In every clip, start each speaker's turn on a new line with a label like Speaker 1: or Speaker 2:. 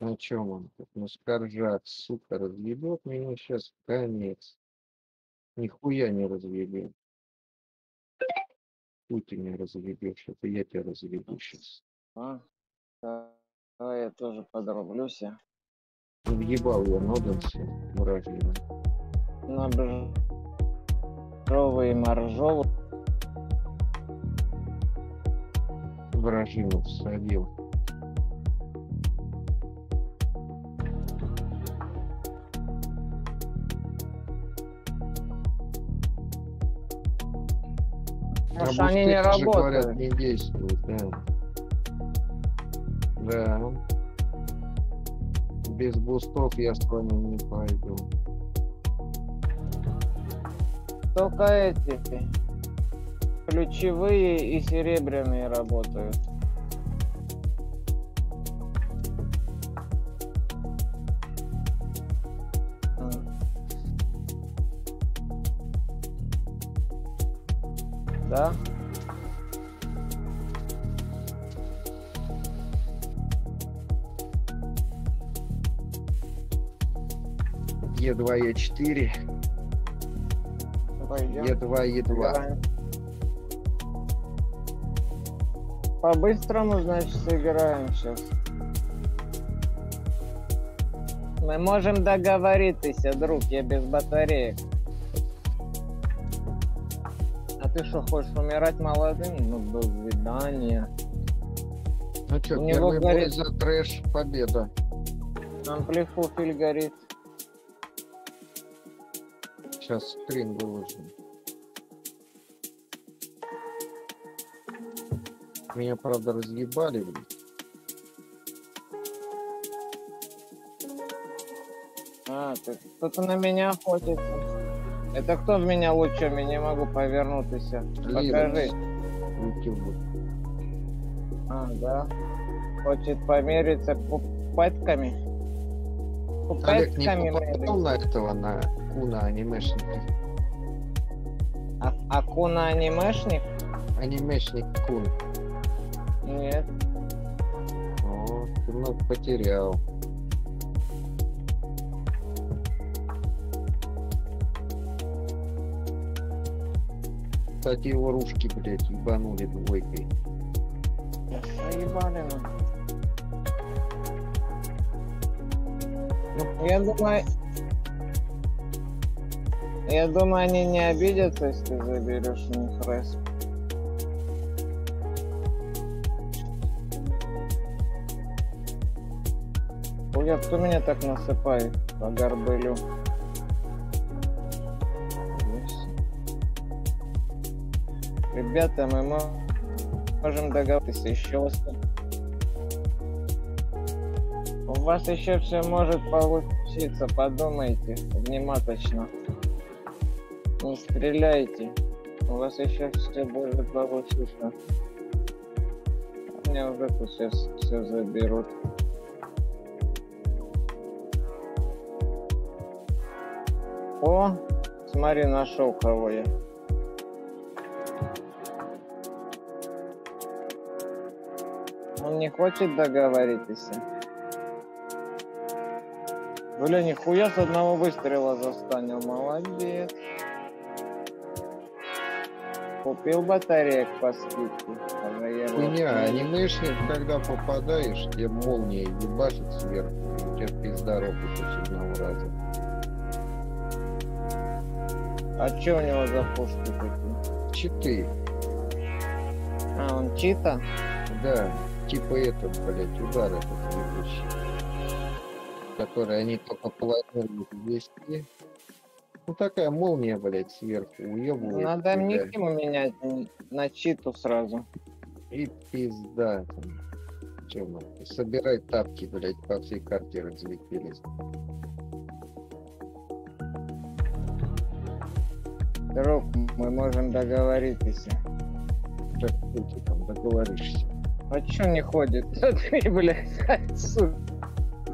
Speaker 1: На чем он? Ну, скоржак, сука, разъебет меня сейчас конец. Нихуя не разъебет. Хуй ты меня разъебешь, это я тебя разъебу сейчас.
Speaker 2: А? Да, Давай я тоже подроблюсь.
Speaker 1: Въебал я нодомся, муравьиным.
Speaker 2: На бжовый моржовый.
Speaker 1: Вражину всадил. А
Speaker 2: они не
Speaker 1: же, говорят,
Speaker 2: работают.
Speaker 1: не действуют, да. Да. Без бустов я с вами не пойду.
Speaker 2: Только эти ключевые и серебряные работают.
Speaker 1: Е2, Е4,
Speaker 2: Пойдем.
Speaker 1: Е2, Е2.
Speaker 2: Играем. По-быстрому, значит, сыграем сейчас. Мы можем договориться, друг, я без батареек. А ты что, хочешь умирать молодым? Ну, до свидания.
Speaker 1: Ну что,
Speaker 2: У него
Speaker 1: первый бой
Speaker 2: горит.
Speaker 1: за трэш, победа.
Speaker 2: Амплифуфель горит.
Speaker 1: Сейчас скрин выложим. Меня, правда, разъебали, блин.
Speaker 2: А, кто-то на меня охотится. Это кто в меня лучами? Не могу повернуться. Покажи.
Speaker 1: YouTube.
Speaker 2: А, да. Хочет помериться пупетками.
Speaker 1: Олег не
Speaker 2: моими.
Speaker 1: на этого, на Куна анимешника?
Speaker 2: А, Акуна анимешник?
Speaker 1: Анимешник Кун.
Speaker 2: Нет.
Speaker 1: О, ты много потерял. Кстати, его ружки, блядь, ебанули двойкой.
Speaker 2: Заебали ну. Я думаю... Я думаю, они не обидятся, если заберешь у них респ. А кто меня так насыпает по горбылю? Ребята, мы мо- можем договориться еще раз. У вас еще все может получиться, подумайте внимательно. Не стреляйте. У вас еще все может получиться. Мне уже тут сейчас все заберут. О, смотри, нашел кого я. Он не хочет договориться. Бля, нихуя с одного выстрела застанил, молодец. Купил батареек по скидке. Ага, я вот
Speaker 1: Хуйня,
Speaker 2: не-
Speaker 1: анимешник, когда попадаешь, тебе молния ебашит сверху, и у тебя пизда ропает с одного раза.
Speaker 2: А чё у него за пушки такие?
Speaker 1: Читы,
Speaker 2: А, он чита?
Speaker 1: да, типа этот, блядь, удар этот ебучий. Который они только планируют ввести. Ну такая молния, блядь, сверху уебывает.
Speaker 2: Надо микиму менять на читу сразу.
Speaker 1: И пизда. Чё, нахуй, собирай тапки, блядь, по всей карте разлетелись.
Speaker 2: Друг, мы можем договориться.
Speaker 1: Как ты там договоришься.
Speaker 2: А чё не ходит? Ты, блядь, сука.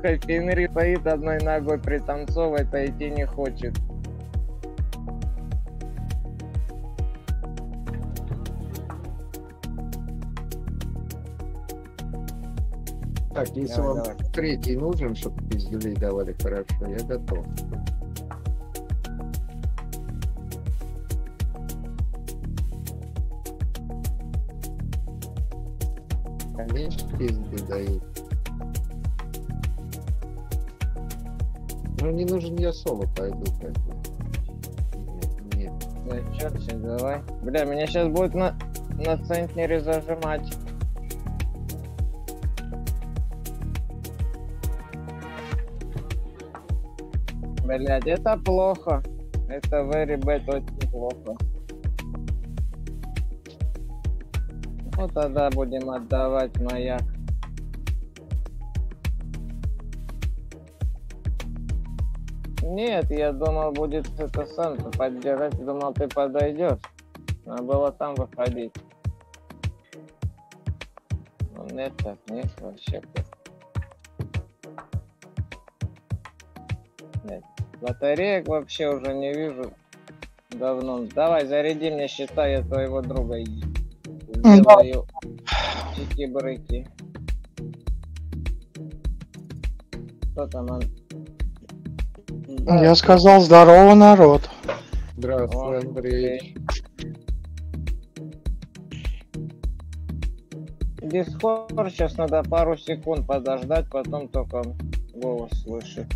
Speaker 2: Фенри стоит одной ногой пританцовывает, а идти не хочет.
Speaker 1: Так, если
Speaker 2: Давай,
Speaker 1: вам
Speaker 2: давай.
Speaker 1: третий нужен, чтобы пиздюлей давали хорошо, я готов. Конечно, пизды дают. Ну, не нужен я соло пойду, бы. Нет, нет.
Speaker 2: Да, чё давай. Бля, меня сейчас будет на, на центнере зажимать. Блядь, это плохо. Это very bad, очень плохо. Ну тогда будем отдавать маяк. Нет, я думал, будет это сам поддержать. Думал, ты подойдешь. Надо было там выходить. Ну нет, так нет вообще. Нет. Батареек вообще уже не вижу давно. Давай, заряди мне счета, я твоего друга сделаю чики-брыки. Что там он?
Speaker 3: Я сказал здорово, народ.
Speaker 1: Здравствуй, Андрей.
Speaker 2: Дискорд сейчас надо пару секунд подождать, потом только голос слышит.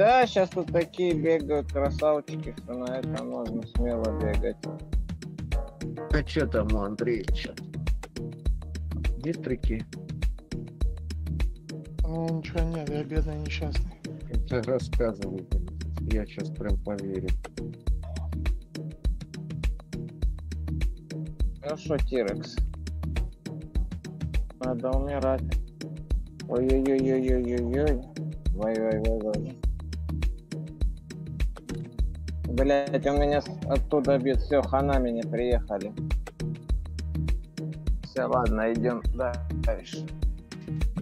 Speaker 2: Да, сейчас тут такие бегают красавчики, что на это можно смело бегать.
Speaker 1: А что там у Андреевича? Дитрики?
Speaker 3: Ну, ничего нет, я бедный несчастный.
Speaker 1: Это рассказывай. блин. Я сейчас прям поверю.
Speaker 2: Хорошо, Тирекс. Надо умирать. Ой-ой-ой-ой-ой-ой-ой. Ой-ой-ой-ой. Блять, он меня оттуда бьет. Все, хана меня приехали. Все, ладно, идем дальше.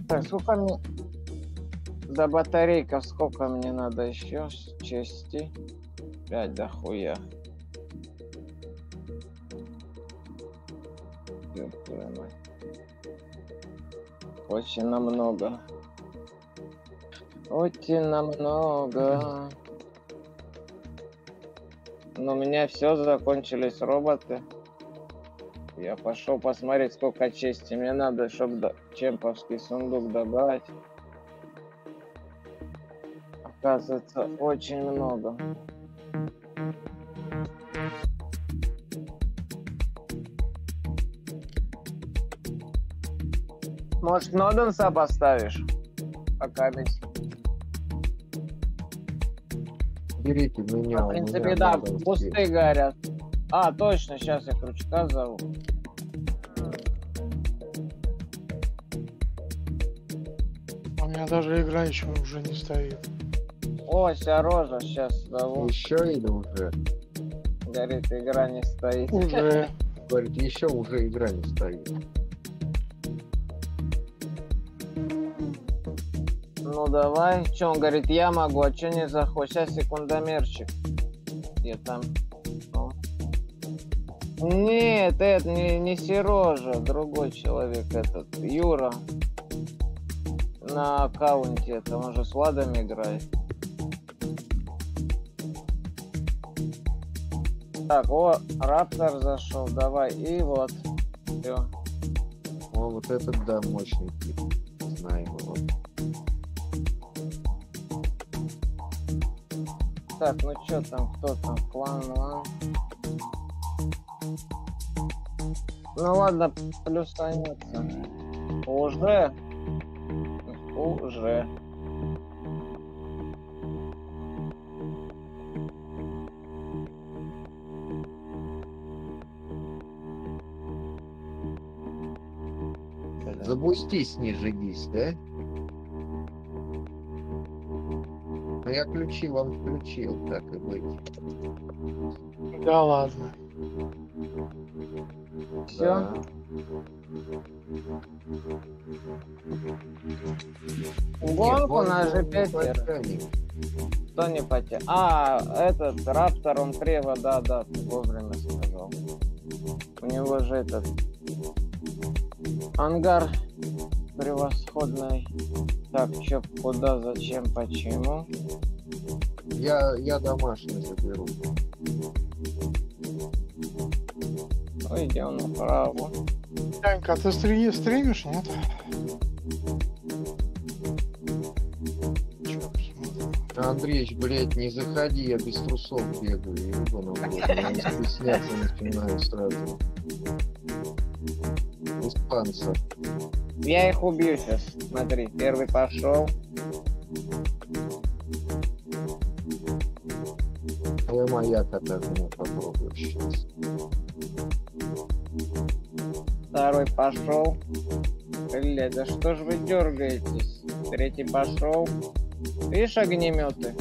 Speaker 2: Так, сколько мне... До батарейков сколько мне надо еще части? Пять твою мать. Очень намного. Очень намного. Но у меня все закончились роботы. Я пошел посмотреть, сколько чести мне надо, чтобы чемповский сундук добавить. Оказывается, очень много. Может, Ноденса поставишь? Пока ведь.
Speaker 1: Берите меня.
Speaker 2: В принципе,
Speaker 1: меня
Speaker 2: да, пусты горят. А, точно, сейчас я крючка зову.
Speaker 3: У меня даже игра еще уже не стоит.
Speaker 2: О, вся рожа, сейчас зову.
Speaker 1: Еще или уже?
Speaker 2: Горит, игра не стоит.
Speaker 3: Уже.
Speaker 1: Говорите, еще уже игра не стоит.
Speaker 2: Ну давай. Че, он говорит, я могу, а че не заходит? Сейчас секундомерчик. Где там? Ну. Нет, это не, не Сережа, другой человек этот, Юра. На аккаунте, это он же с Владом играет. Так, о, Раптор зашел, давай, и вот. Все.
Speaker 1: О, вот этот, да, мощный тип. Знаем его.
Speaker 2: Так, ну чё там, кто там, клан, лан? Ну ладно, плюсанется. Уже? Уже.
Speaker 1: Запустись, не жидись, да? Ну, я ключи вам включил, так и быть.
Speaker 3: Да ладно.
Speaker 2: Все?
Speaker 1: Да.
Speaker 2: Гонку на
Speaker 1: гонку
Speaker 2: G5.
Speaker 1: не потянем.
Speaker 2: Что не потерял? А, этот Раптор, он криво, да, да, ты вовремя сказал. У него же этот ангар превосходный. Так, чё, куда, зачем, почему?
Speaker 1: Я, я домашний заберу.
Speaker 2: Идем направо.
Speaker 3: Янька, а ты стри- стримишь, нет?
Speaker 1: Андреич, блядь, не заходи, я без трусов бегаю, рот, я стесняться начинаю сразу. Испанца.
Speaker 2: Я их убью сейчас. Смотри, первый пошел.
Speaker 1: Я маяк отожму, попробую сейчас.
Speaker 2: Второй пошел. Блять, да что ж вы дергаетесь? Третий пошел. Видишь огнеметы?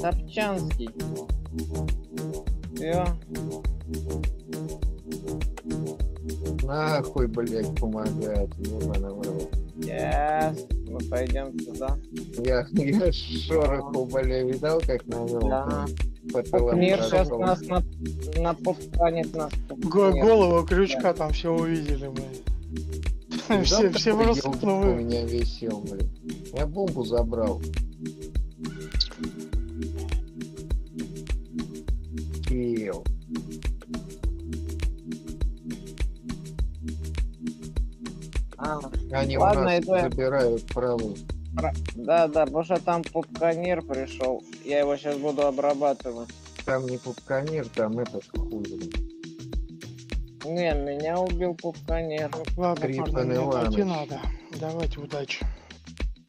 Speaker 2: Топчанский. Все.
Speaker 1: Нахуй, блядь, помогает.
Speaker 2: Yes. Мы пойдем туда.
Speaker 1: Я, я шороху, бля, видал, как навел?
Speaker 2: Да. Мир сейчас нас на, напупканет нас.
Speaker 3: Го-
Speaker 2: пупкнет.
Speaker 3: Голову крючка там все увидели, блядь. Все, все просто
Speaker 1: у меня висел, блядь. Я бомбу забрал. Они
Speaker 2: Ладно,
Speaker 1: у нас
Speaker 2: это-
Speaker 1: забирают правый.
Speaker 2: да, да, потому что там пупканер пришел. Я его сейчас буду обрабатывать.
Speaker 1: Там не пупканир, там этот хуй.
Speaker 2: Не, меня убил пупканер.
Speaker 3: ладно, парни, пойти
Speaker 1: Иванович.
Speaker 3: надо. Давайте, удачи.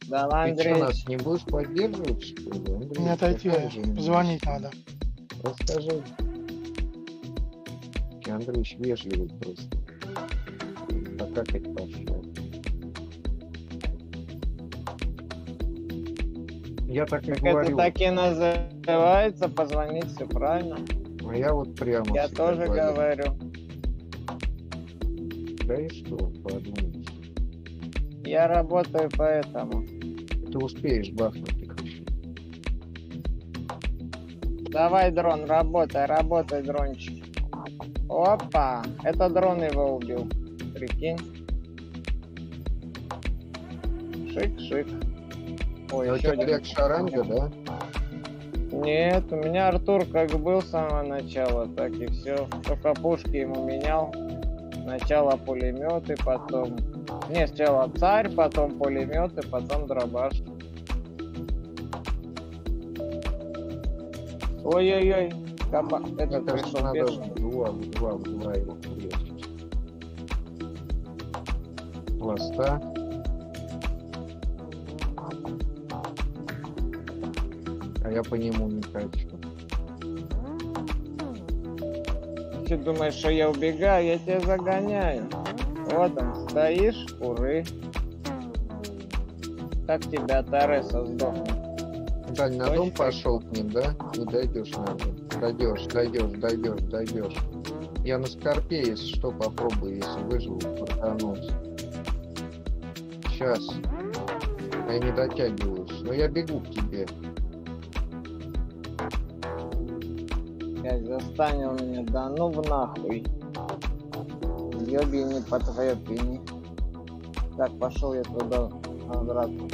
Speaker 2: Давай,
Speaker 1: Ты что,
Speaker 2: Андрей.
Speaker 1: нас не будешь поддерживать, что ли? Андрей,
Speaker 3: Мне отойти,
Speaker 1: какая же не-
Speaker 3: звонить надо.
Speaker 1: Расскажи. Андреевич вежливый просто. А как это пошел? Я так и
Speaker 2: Так это
Speaker 1: говорю,
Speaker 2: так и называется, позвонить, все правильно.
Speaker 1: а я вот прямо
Speaker 2: Я тоже говорю.
Speaker 1: Да и что, подумай.
Speaker 2: Я работаю поэтому.
Speaker 1: Ты успеешь бахнуть.
Speaker 2: Давай, дрон, работай, работай, дрончик. Опа, это дрон его убил. Прикинь. Шик-шик. Ой,
Speaker 1: А у
Speaker 2: еще
Speaker 1: тебя. Олег Шаранга, да?
Speaker 2: Нет, у меня Артур как был с самого начала, так и все. Только пушки ему менял. Сначала пулеметы, потом... Не, сначала царь, потом пулеметы, потом дробаш. Ой-ой-ой, каба...
Speaker 1: Мне
Speaker 2: Этот
Speaker 1: кажется, надо два, два, два его хуячить. Я по нему не хочу.
Speaker 2: Ты думаешь, что я убегаю? Я тебя загоняю. Вот он, стоишь, уры. Как тебя Тареса сдохнет?
Speaker 1: Дань на дом пошел к ним, да? Не дойдешь, наверное. Дойдешь, дойдешь, дойдешь, дойдешь. Я на скорпе, если что, попробую, если выживу, протонуть. Сейчас. Я не дотягиваюсь. Но я бегу к тебе.
Speaker 2: Блядь, застанил меня, да ну в нахуй. Ёбини по твоей пени. Так, пошел я туда обратно.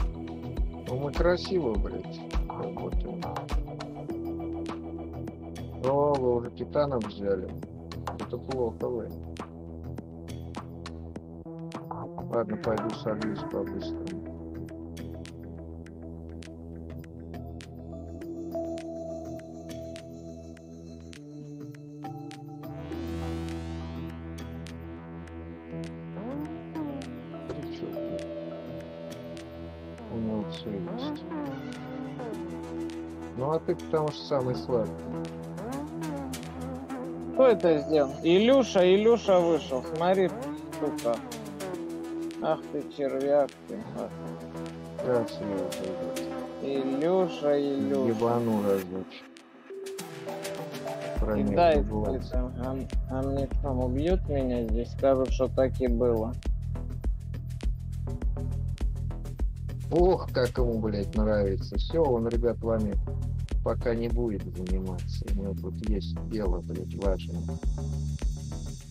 Speaker 1: Ну мы красиво, блядь, работаем. О, вы уже титанов взяли. Это плохо вы. Ладно, пойду сольюсь по-быстрому. Ну а ты потому что самый слабый.
Speaker 2: Кто это сделал? Илюша, Илюша вышел. Смотри, сука. Ах ты червяк ты.
Speaker 1: Сейчас я
Speaker 2: Илюша, Илюша.
Speaker 1: ебану разочек. Глаз.
Speaker 2: это, а, а мне там убьют меня здесь, скажут, что так и было.
Speaker 1: Ох, как ему, блядь, нравится. Все, он, ребят, вами пока не будет заниматься. У него тут есть дело, блядь, важное.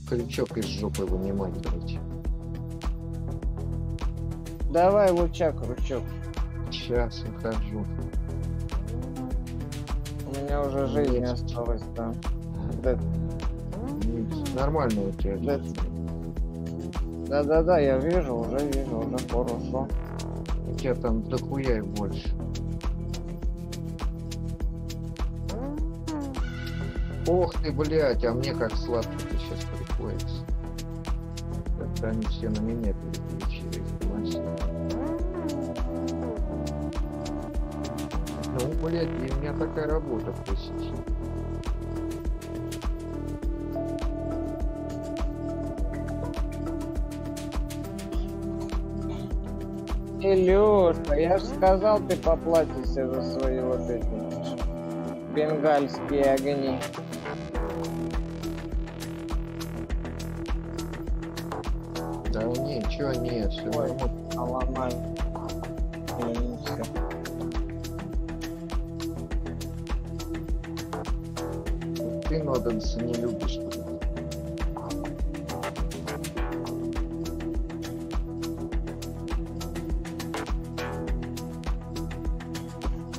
Speaker 1: Крючок из жопы вынимать, короче.
Speaker 2: Давай лучак, ручок.
Speaker 1: Сейчас ухожу.
Speaker 2: У меня уже жизнь не
Speaker 1: Есть.
Speaker 2: осталось там. Да-
Speaker 1: Нормально у тебя
Speaker 2: Да. Да-да-да, я вижу, уже вижу, уже хорошо.
Speaker 1: У тебя там дохуя и больше. Ох ты, блядь, а мне как сладко сейчас приходится. Как-то они все на меня переключились. Ну, блядь, у меня такая работа пресечь.
Speaker 2: Илюша, я же сказал, ты поплатишься за свои вот эти бенгальские огни.
Speaker 1: Ничего, не, все
Speaker 2: Ой. всё.
Speaker 1: Ты Ноденса не любишь.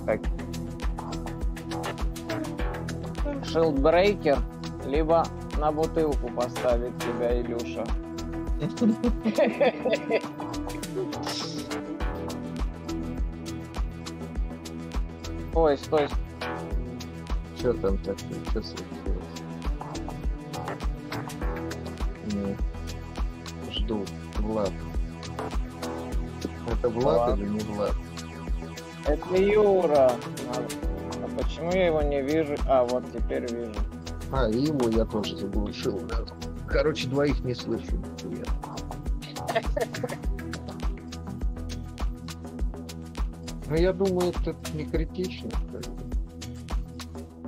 Speaker 2: Так. Шилдбрейкер, либо на бутылку поставить тебя, Илюша. Ой, стой,
Speaker 1: Что там такое? Что случилось? Ну, жду. Влад. Это Влад
Speaker 2: Влад.
Speaker 1: или не Влад?
Speaker 2: это Юра. А почему я его не вижу? А, вот теперь вижу.
Speaker 1: А, и его я тоже заглушил. Короче, двоих не слышу. Я думаю, это не критично.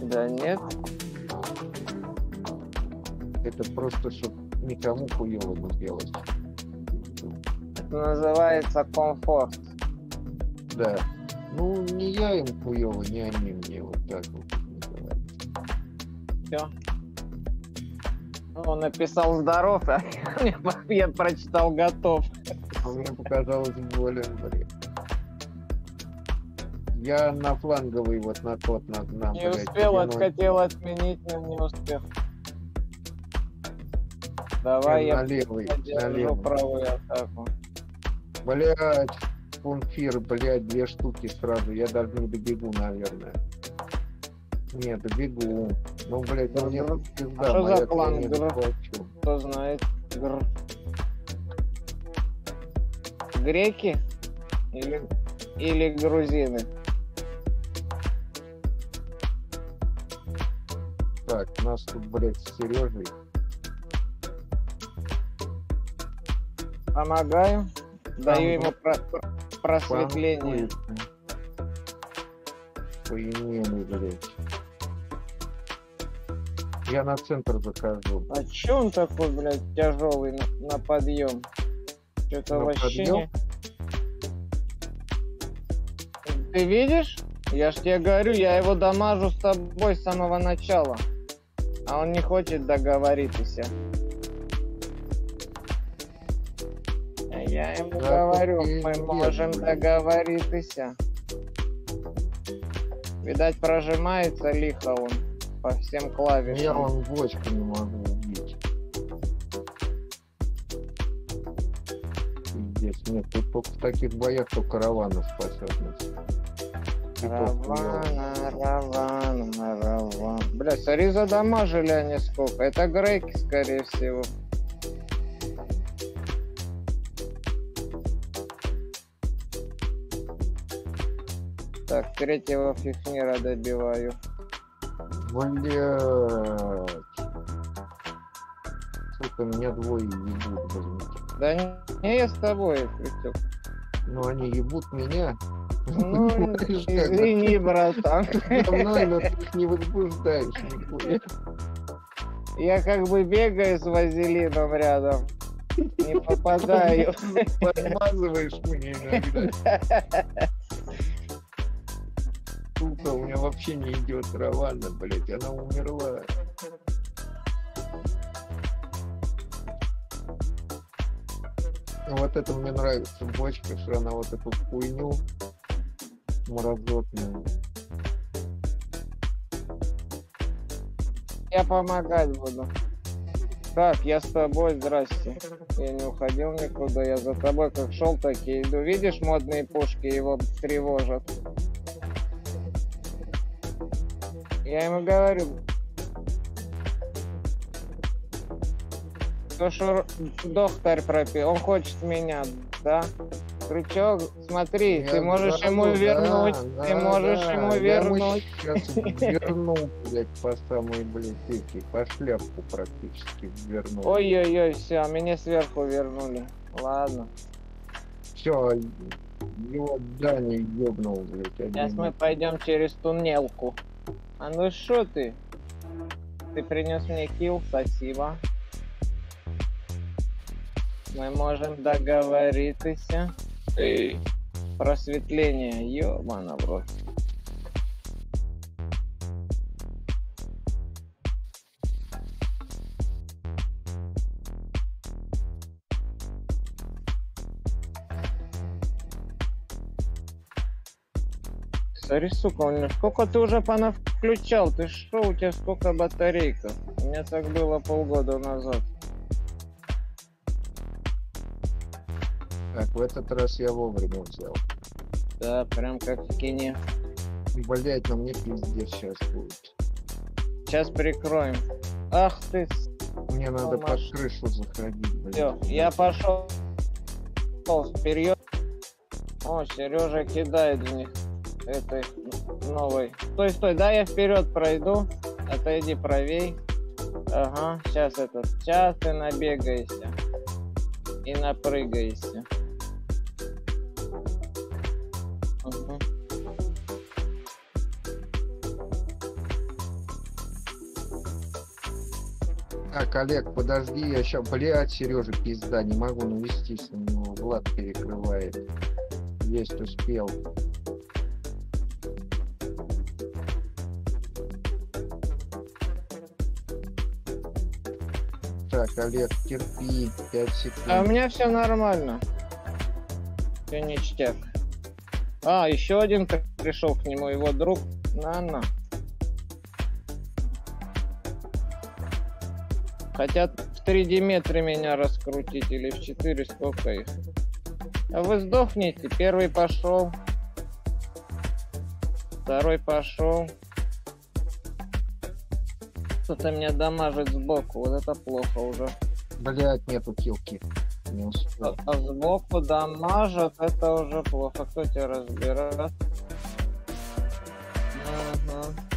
Speaker 2: Да нет,
Speaker 1: Это просто, чтобы никому хуево не делать.
Speaker 2: это называется комфорт.
Speaker 1: Да. Ну, не я им хуево, не они мне вот так вот. называют.
Speaker 2: Все. Он написал здоров, а я прочитал готов.
Speaker 1: А мне показалось болен, блин. Я на фланговый вот на тот, на, на
Speaker 2: Не
Speaker 1: блядь,
Speaker 2: успел,
Speaker 1: одиночку.
Speaker 2: хотел отменить, но не успел. Давай
Speaker 1: Я
Speaker 2: я
Speaker 1: на левый, на левый.
Speaker 2: правую атаку.
Speaker 1: Блять, пунфир, блять, две штуки сразу. Я даже не добегу, наверное. Нет, добегу. Ну, блять, ну мне пизда,
Speaker 2: что за
Speaker 1: моя
Speaker 2: план. Кто знает? Гр. Греки? Или, или грузины?
Speaker 1: Так, нас тут, блять, с Сережей.
Speaker 2: Помогаю. Даю ему про- про- просветление.
Speaker 1: Поимели, блять. Я на центр захожу.
Speaker 2: А чё он такой, блядь, тяжелый на, на подъем? Что-то вообще
Speaker 1: подъём?
Speaker 2: не... Ты видишь? Я ж тебе говорю, я его дамажу с тобой с самого начала. А он не хочет договориться. А я ему
Speaker 1: Да,
Speaker 2: говорю, мы можем договориться. Видать, прожимается лихо он по всем клавишам.
Speaker 1: Я вон бочку не могу убить. Пиздец, нет, тут только в таких боях только Равана спасет нас.
Speaker 2: Равана, Равана, Равана. Бля, смотри, задамажили они сколько. Это греки, скорее всего. Так, третьего фифнира добиваю.
Speaker 1: Блять. Сука, меня двое ебут, блин.
Speaker 2: Да не, не я с тобой, Витек.
Speaker 1: Ну они ебут меня.
Speaker 2: Ну, извини, братан.
Speaker 1: Мной, но ты их не возбуждаешь.
Speaker 2: Я как бы бегаю с вазелином рядом. Не попадаю.
Speaker 1: Подмазываешь мне иногда. Сука, у меня вообще не идет Равана, блядь, она умерла. Вот это мне нравится бочка, что она вот эту хуйню мразотную.
Speaker 2: Я помогать буду. Так, я с тобой, здрасте. Я не уходил никуда, я за тобой как шел, так и иду. Видишь, модные пушки его тревожат. Я ему говорю, то, что доктор пропил, он хочет меня, да? Крючок, смотри,
Speaker 1: Я
Speaker 2: ты можешь ему
Speaker 1: да,
Speaker 2: вернуть,
Speaker 1: да,
Speaker 2: ты можешь
Speaker 1: да,
Speaker 2: ему
Speaker 1: я
Speaker 2: вернуть.
Speaker 1: Сейчас верну, блядь, по самой, блядь, эти, по шляпку практически верну.
Speaker 2: Ой-ой-ой, все, меня сверху вернули. Ладно.
Speaker 1: Все, его Дани ёбнул, блядь,
Speaker 2: Сейчас
Speaker 1: один.
Speaker 2: мы пойдем через туннелку. А ну что ты? Ты принес мне килл, спасибо. Мы можем договориться. Эй. Просветление, ёбана в рот. Смотри, сука, у меня сколько ты уже пана включал? Ты что, у тебя сколько батарейка? У меня так было полгода назад.
Speaker 1: Так, в этот раз я вовремя взял.
Speaker 2: Да, прям как в кине.
Speaker 1: Блять, но мне пиздец сейчас будет.
Speaker 2: Сейчас прикроем. Ах ты,
Speaker 1: Мне надо под
Speaker 2: Маш.
Speaker 1: крышу заходить, блядь.
Speaker 2: все, я пошел вперед. О, Сережа кидает в них этой новой. Стой, стой, да, я вперед пройду. Отойди правей. Ага, сейчас этот. Сейчас ты набегаешься. И напрыгаешься.
Speaker 1: Так, Олег, подожди, я сейчас, блядь, Сережа, пизда, не могу навестись на него. Влад перекрывает. Есть, успел. Так, Олег, терпи, 5 секунд.
Speaker 2: А у меня все нормально. Все ништяк. А, еще один при- пришел к нему, его друг. На-на. Хотят в 3D метре меня раскрутить или в 4, сколько их. А вы сдохнете. Первый пошел. Второй пошел. Кто-то меня дамажит сбоку. Вот это плохо уже.
Speaker 1: Блядь, нету килки. Не успел.
Speaker 2: А сбоку дамажат, это уже плохо. Кто тебя разбирает? Ага.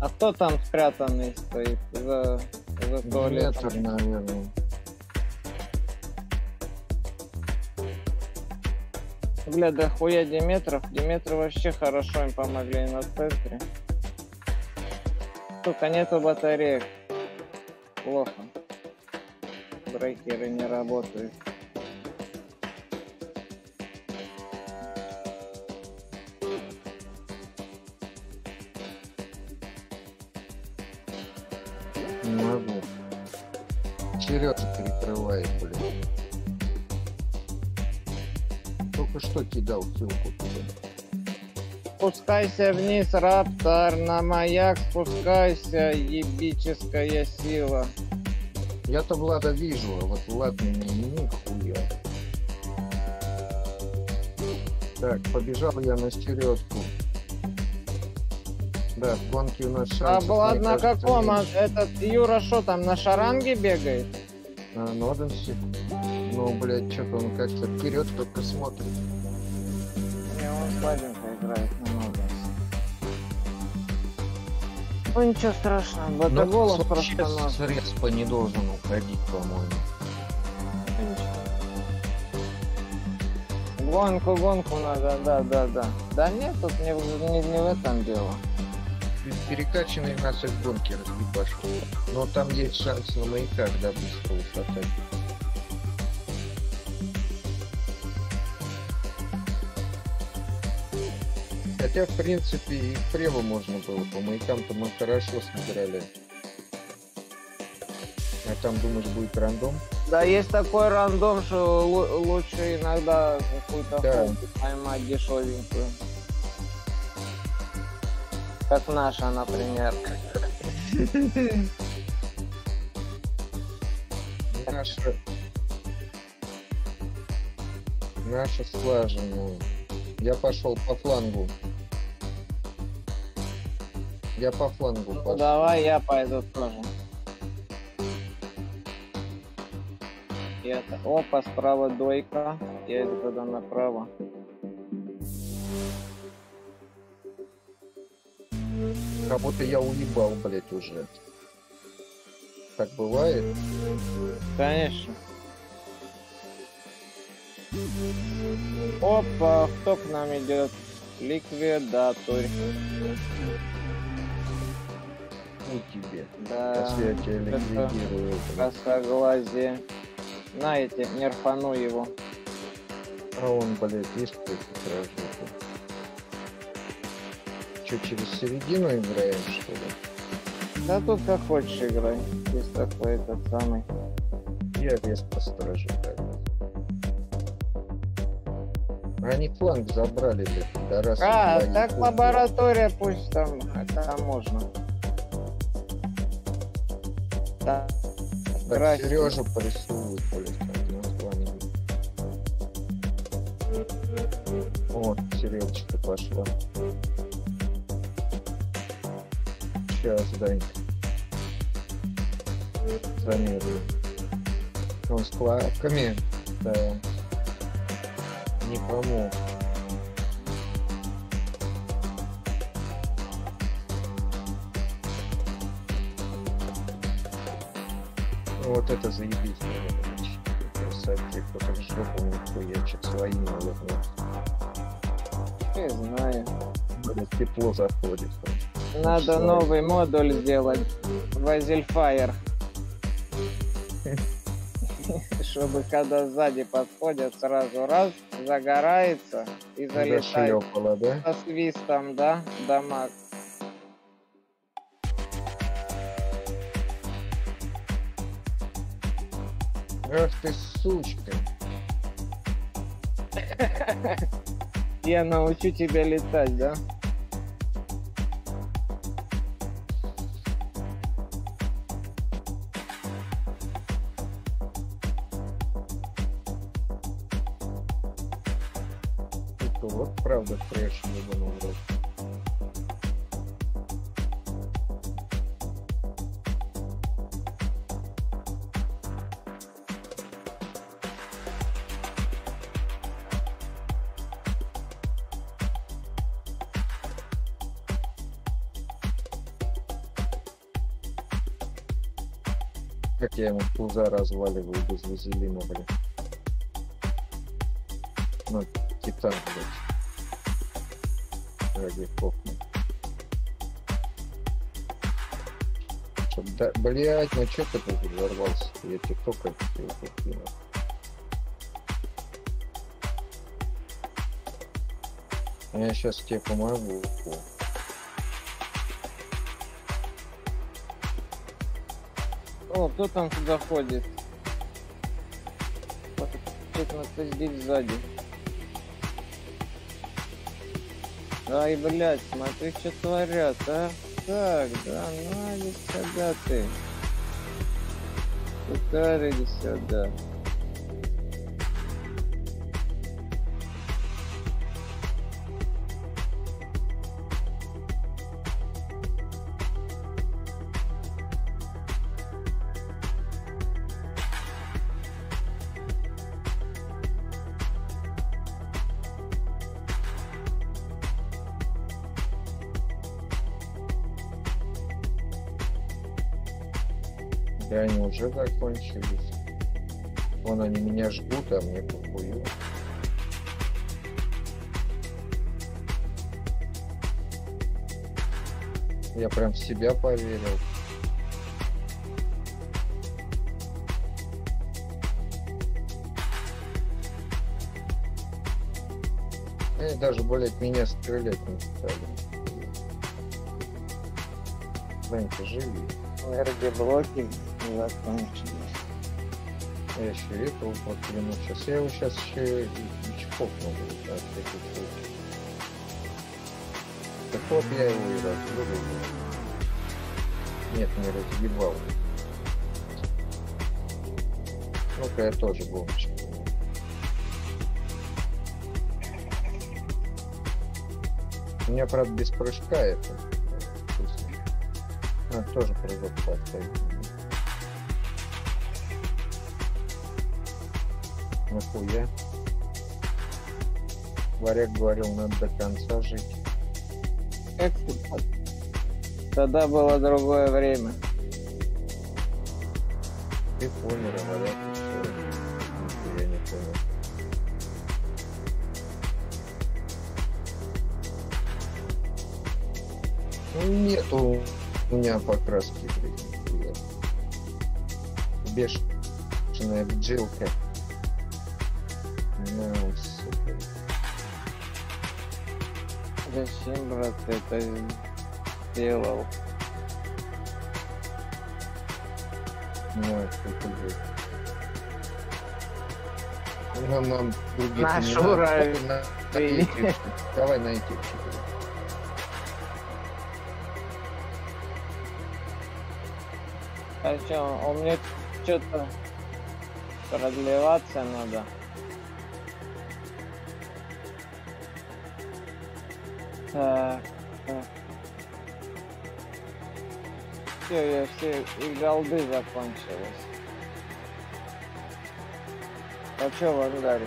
Speaker 2: А кто там спрятанный стоит за, за туалетом?
Speaker 1: наверное.
Speaker 2: Бля, да хуя Диметров. Диметры вообще хорошо им помогли на центре. Сука, нету батареек. Плохо. Брейкеры не работают.
Speaker 1: Кидал килку туда.
Speaker 2: Спускайся вниз, Раптор, на маяк спускайся, ебическая сила.
Speaker 1: Я-то Влада вижу, а вот Влад нихуя. Так, побежал я на середку. Да, в гонке у нас
Speaker 2: А
Speaker 1: шансов,
Speaker 2: Влад
Speaker 1: мне
Speaker 2: на
Speaker 1: кажется,
Speaker 2: каком? А
Speaker 1: меньше.
Speaker 2: Этот Юра что там, на шаранге бегает?
Speaker 1: А, Ноденсе. Ну, блядь, что-то он как-то вперед только смотрит.
Speaker 2: Слабенько играет Ноденсе. Ну ничего страшного, голос
Speaker 1: вообще
Speaker 2: просто наш.
Speaker 1: с респа не должен уходить, по-моему.
Speaker 2: Гонку, гонку надо, да, да, да. Да нет, тут не, в- не, не в этом дело.
Speaker 1: перекачанный нас из гонки разъебашил. Но там есть шанс на маяка, да, быстро ушатать. Хотя, в принципе, и вправо можно было. По маякам-то мы хорошо сыграли. А там, думаешь, будет рандом?
Speaker 2: Да, есть такой рандом, что лу- лучше иногда какую-то
Speaker 1: Да.
Speaker 2: поймать дешевенькую. Как наша, например.
Speaker 1: Наша... Наша слаженная. Я пошел по флангу. Я по флангу
Speaker 2: Ну,
Speaker 1: пошел.
Speaker 2: давай я пойду тоже. Это. Опа, справа дойка. Я иду туда направо.
Speaker 1: Кого-то я уебал, блять, уже. Так бывает?
Speaker 2: Конечно. Опа, кто к нам идет? Ликвидатор.
Speaker 1: Ну тебе.
Speaker 2: Да.
Speaker 1: Если я тебя ликвидирую. блядь.
Speaker 2: Косоглазие. Знаете, не рфану его.
Speaker 1: А он, блядь, есть кто-то сразу. Че, через середину играем, что ли?
Speaker 2: Да тут как хочешь играй. Есть такой этот самый.
Speaker 1: Я вес постражу тогда. Они фланг забрали, блядь.
Speaker 2: А, так лаборатория пусть там, это можно. Да.
Speaker 1: Так,
Speaker 2: Здрасте.
Speaker 1: Сережу порисуют, блядь, там. Вот, Сережечка пошла. Сейчас, дай. Замерю. Он с клапками, да. Не. Ну, Вот это заебись. Красавчик, кто-то в жопу нихуячит своими наверное.
Speaker 2: Не знаю.
Speaker 1: Блядь, тепло заходит.
Speaker 2: Надо
Speaker 1: Слава.
Speaker 2: новый модуль сделать. Вазельфайр. Чтобы когда сзади подходят, сразу раз, загорается и залетает
Speaker 1: да?
Speaker 2: со свистом, да, дамаг.
Speaker 1: Ах ты сучка.
Speaker 2: Я научу тебя летать, да?
Speaker 1: Пуза разваливаю без вазелина, блин. Ну, титан, блядь. Ради. Чтоб да, блядь, ну чё ты тут взорвался? Я покинуть. А Я сейчас тебе помогу.
Speaker 2: О, кто там сюда ходит? Что-то надо здесь сзади. Ай, блядь, смотри, что творят, а? Так, да, ну иди сюда ты. Сукар, иди сюда.
Speaker 1: Закончились. Вон они меня ждут, а мне похую. Я прям в себя поверил. Они даже, блядь, меня стрелять не стали. Ванька, живи.
Speaker 2: Энергоблоки закончились.
Speaker 1: Я еще этого подклянул сейчас. Я его сейчас еще и, и от этих штук. Так вот я его и разрубил. Нет, не разгибал. Ну-ка, я тоже гоночку. У меня, правда, без прыжка это. А, тоже прыжок поставить. Нахуя? Варяг говорил, надо до конца жить.
Speaker 2: Как Тогда было другое время.
Speaker 1: Ты понял, а варяг все. Я не понял. Ну, нету у меня покраски, блядь. нихуя. Бешеная бджилка. Ну, сука.
Speaker 2: Зачем, брат, ты это сделал?
Speaker 1: Ну, это будет. Нам, нам других
Speaker 2: Наш
Speaker 1: не надо.
Speaker 2: уровень.
Speaker 1: На- на ютубчик. Давай на ютубчик.
Speaker 2: А что, у меня что-то продлеваться надо. Так, так. Все, я все и голды закончилась. А что в ангаре?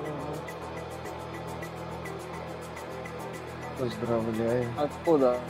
Speaker 2: Мгм.
Speaker 1: Поздравляю.
Speaker 2: Откуда?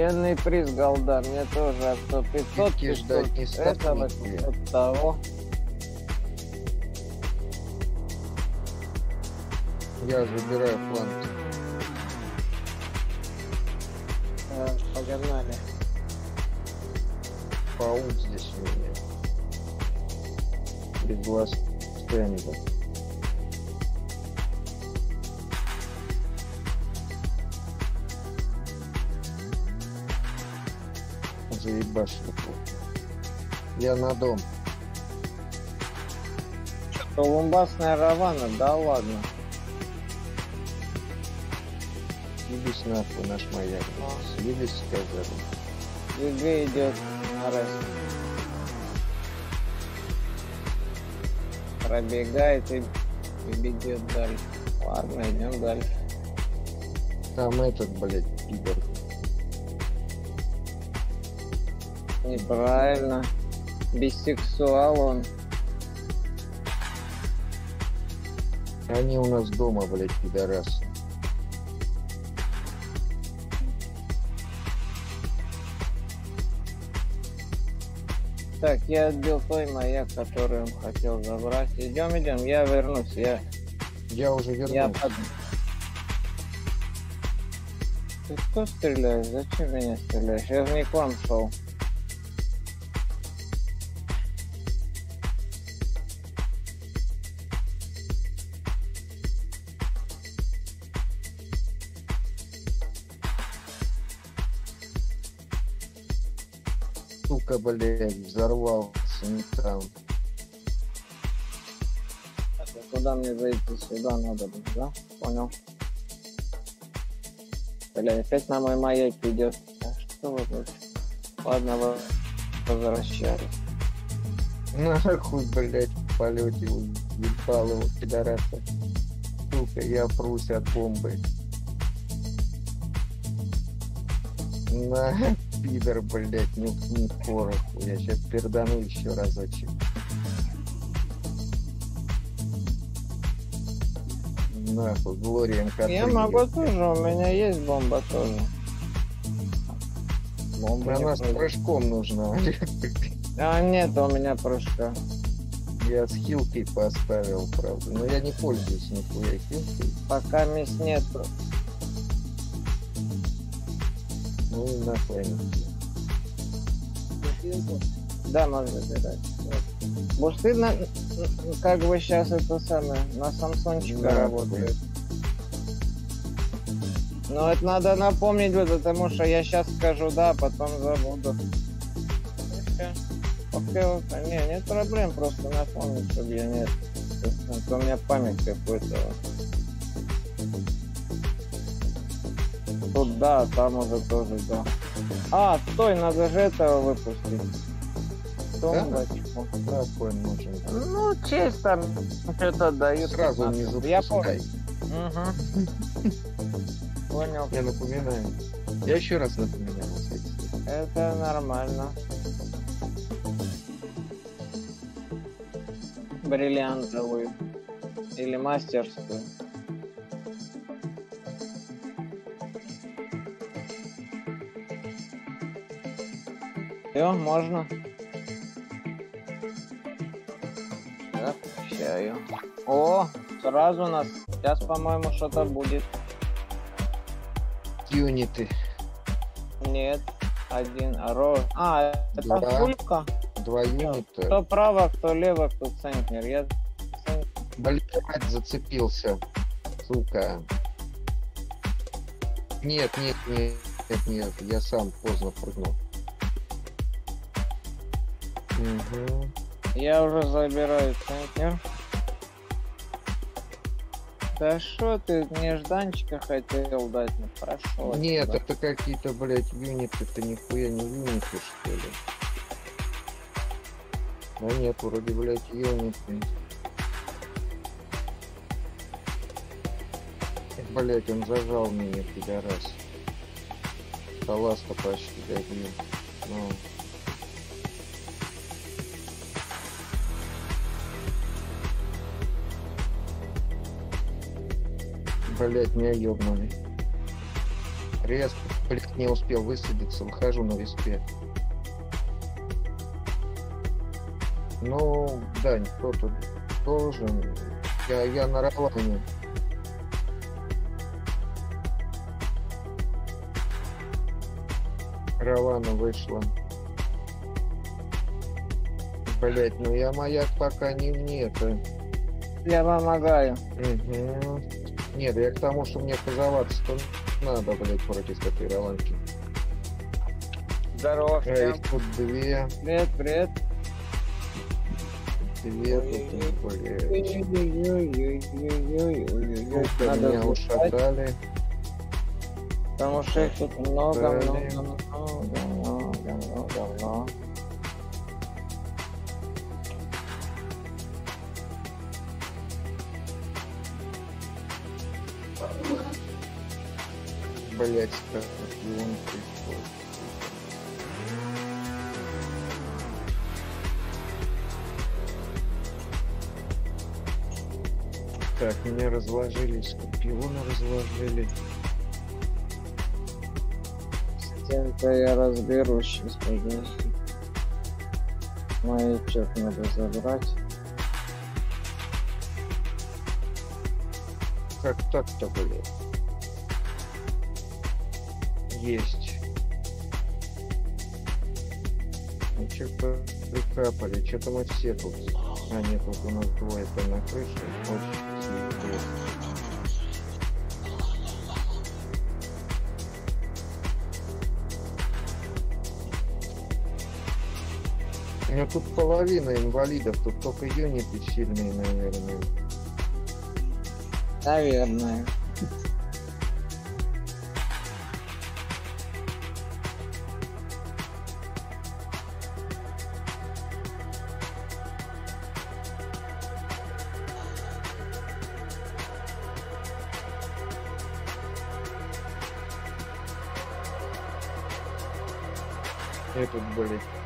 Speaker 2: Охуенный приз, Голдар. Мне тоже а то 500,
Speaker 1: Фишки ждать
Speaker 2: 500
Speaker 1: не
Speaker 2: этого. 500 того.
Speaker 1: Я забираю фланг. На дом.
Speaker 2: Колумбасная Равана, да ладно.
Speaker 1: Съебись нахуй, наш маяк. Съебись, сказали.
Speaker 2: ГГ идет на рест. Пробегает и, и бегет дальше. Ладно, идем дальше.
Speaker 1: Там этот, блядь, пидор.
Speaker 2: Неправильно. Бисексуал он.
Speaker 1: Они у нас дома, блядь, пидорасы.
Speaker 2: Так, я отбил той маяк, который он хотел забрать. Идем, идем, я вернусь. Я,
Speaker 1: Я уже вернулся.
Speaker 2: я под... Ты кто стреляешь? Зачем меня стреляешь? Я же не к вам шел.
Speaker 1: Сука, блядь, взорвался не там.
Speaker 2: А куда мне зайти? Сюда надо да? Понял. Бля, опять на мой маяк идет. А что вы тут? Ладно, вы возвращались.
Speaker 1: Нахуй, блядь, в полете ебал его, пидораса. Сука, я прусь от бомбы. На, пидор, блядь, нюхни пороху. Я сейчас пердану еще разочек. Нахуй, Глория МК.
Speaker 2: Я могу тоже, у меня есть бомба тоже. Бомба не
Speaker 1: Она с
Speaker 2: против.
Speaker 1: прыжком нужна.
Speaker 2: А, нет у меня прыжка.
Speaker 1: Я с хилкой поставил, правда. Но я не пользуюсь нихуя хилкой.
Speaker 2: Пока мисс нету.
Speaker 1: Ну нахуй они.
Speaker 2: Да, можно забирать. Вот. Бусты на, н- как бы сейчас это самое, на Самсончика
Speaker 1: Да,
Speaker 2: работает. Но это надо напомнить, вот, потому что я сейчас скажу да, потом забуду. Окей, окей. Не, нет проблем, просто напомнить, чтобы я не... А то у меня память какой-то. Тут да, там уже тоже да. А, стой, надо же этого выпустить.
Speaker 1: Нужен.
Speaker 2: Ну, чисто что-то дают.
Speaker 1: Сразу не
Speaker 2: Я
Speaker 1: запускай.
Speaker 2: понял. Мгм. Понял.
Speaker 1: Я напоминаю. Я еще раз напоминаю.
Speaker 2: Это нормально. Бриллиантовую. Или мастерскую. Все, можно. Чаю. О, сразу у нас. Сейчас, по-моему, что-то будет.
Speaker 1: Юниты.
Speaker 2: Нет, один. Ро... А, это
Speaker 1: Два.
Speaker 2: пулька.
Speaker 1: Два юнита.
Speaker 2: Кто право, кто лево, кто центнер. Я.
Speaker 1: Блять, зацепился. Сука. Нет, нет, нет, нет, нет. Я сам поздно прыгнул.
Speaker 2: Я уже забираю центнер. Да что ты нежданчика хотел дать? Ну прошел.
Speaker 1: Нет,
Speaker 2: отсюда.
Speaker 1: это какие-то, блядь, юниты. Это нихуя не юниты, что ли? Да нет, вроде, блядь, юниты. Блять, он зажал меня, пидорас. Саласта почти добил. Ну. Блять, меня ёбнули. Резко, блядь, не успел высадиться, выхожу на респе. Ну, да, кто-то должен. Я, я на Раване. Равана вышла. Блять, ну я маяк пока не не это.
Speaker 2: Я помогаю.
Speaker 1: Мгм. Нет, да я к тому, что мне казоваться-то надо, блядь, против этой ирландки.
Speaker 2: Здорово, всем.
Speaker 1: А тут две.
Speaker 2: Привет, привет.
Speaker 1: Две тут, блядь.
Speaker 2: Ну-ка,
Speaker 1: меня ушатали.
Speaker 2: Потому что их тут много-много-много.
Speaker 1: Блять, как он приходит. Так, меня разложили, скорпиона разложили.
Speaker 2: С тем-то я разберусь сейчас, подожди. Маячок надо забрать.
Speaker 1: Как так-то, блядь? Есть. Ну что прикапали, что-то мы все тут. А нет, вот у нас двое там на крыше. Очень съебет. Ну тут половина инвалидов, тут только юниты сильные, наверное.
Speaker 2: Наверное.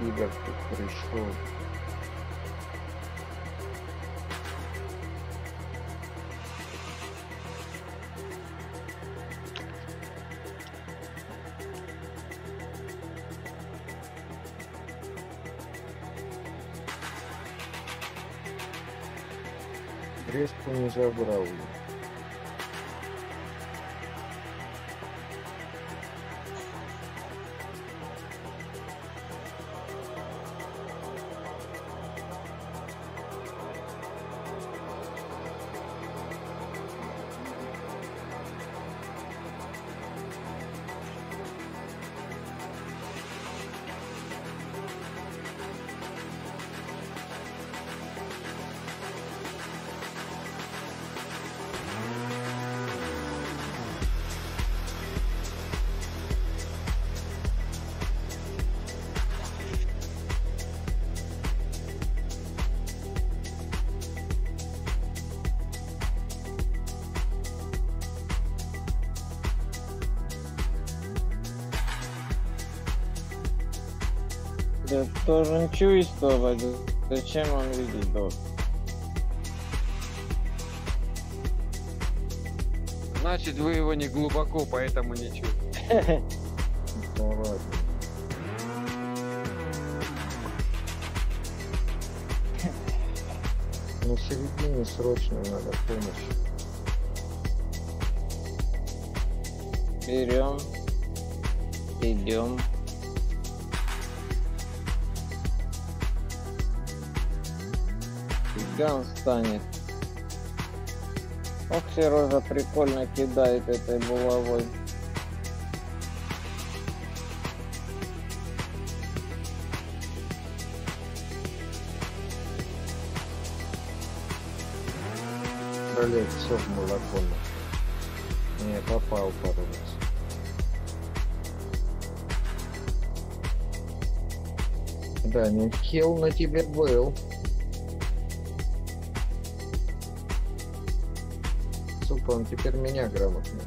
Speaker 1: Игорь тут.
Speaker 2: Должен чувствовать, зачем он видеть должен.
Speaker 4: Значит, вы его не глубоко, поэтому не чувствуете.
Speaker 1: На середине срочно надо помощь.
Speaker 2: Берем, идем. Фига он станет. Ох, Сережа прикольно кидает этой булавой.
Speaker 1: Блять, в молоко. Не, попал пару раз. Да, не хил на тебе был. Сука, он теперь меня грамотно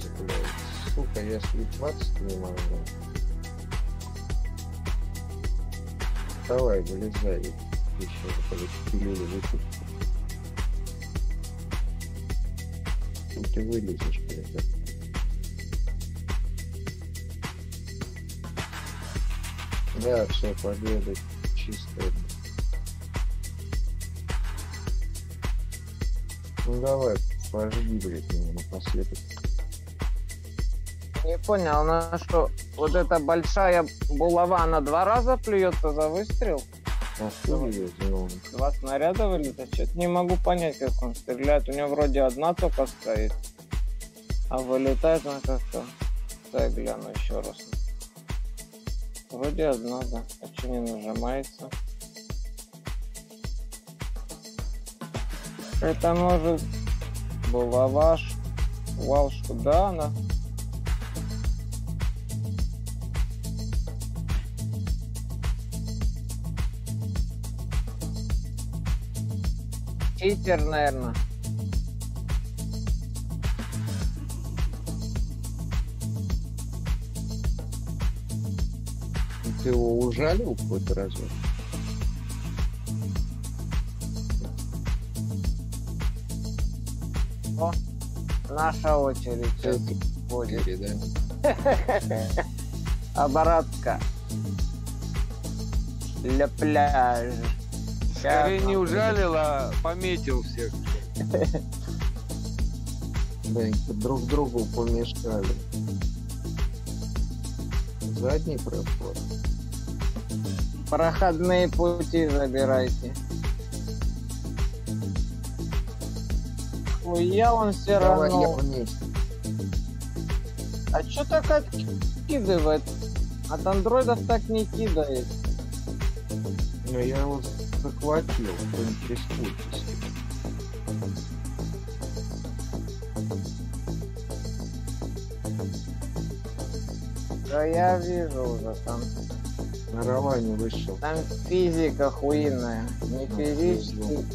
Speaker 1: цепляет. Сука, я слепаться не могу. Давай, вылезай. Еще, блядь, пилюлю Ты вылезешь, блядь. да. Все, победа чистая. Ну давай, пожги, блядь, меня напоследок.
Speaker 2: Не понял, на что вот эта большая булава, она два раза плюется за выстрел?
Speaker 1: А хуй её знал.
Speaker 2: Два снаряда вылетает? Что-то не могу понять, как он стреляет. У него вроде одна только стоит. А вылетает она как-то. Дай гляну еще раз. Вроде одна, да. А что не нажимается? Это может булава, ш- валшку, да, она Читер, наверное.
Speaker 1: Ты его ужалил какой-то разок?
Speaker 2: Наша очередь сейчас будет.
Speaker 1: Передай.
Speaker 2: Оборотка. Для пляжа.
Speaker 4: Скорее не
Speaker 2: нам
Speaker 4: ужалил, а пометил всех.
Speaker 1: Да, друг другу помешали. Задний проход.
Speaker 2: Проходные пути забирайте. Хуя он все
Speaker 1: Давай я
Speaker 2: равно.
Speaker 1: вниз.
Speaker 2: А чё так откидывает? От андроидов так не кидает.
Speaker 1: Но я его захватил, вы не рискуйтесь.
Speaker 2: Да я вижу уже там.
Speaker 1: На Раване вышел.
Speaker 2: Там физика. Ни
Speaker 1: Ну,
Speaker 2: физически,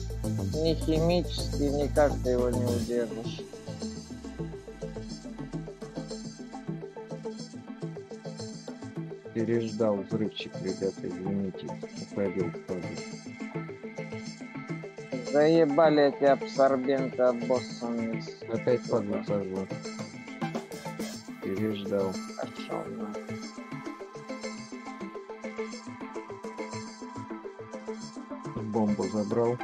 Speaker 2: ни химически, никак ты его не удержишь.
Speaker 1: Переждал взрывчик, ребята, извините. Уходил в.
Speaker 2: Заебали эти абсорбенты обоссанные.
Speaker 1: Опять пазу сожгу. Переждал.
Speaker 2: Пошел, на.
Speaker 1: Бомбу забрал.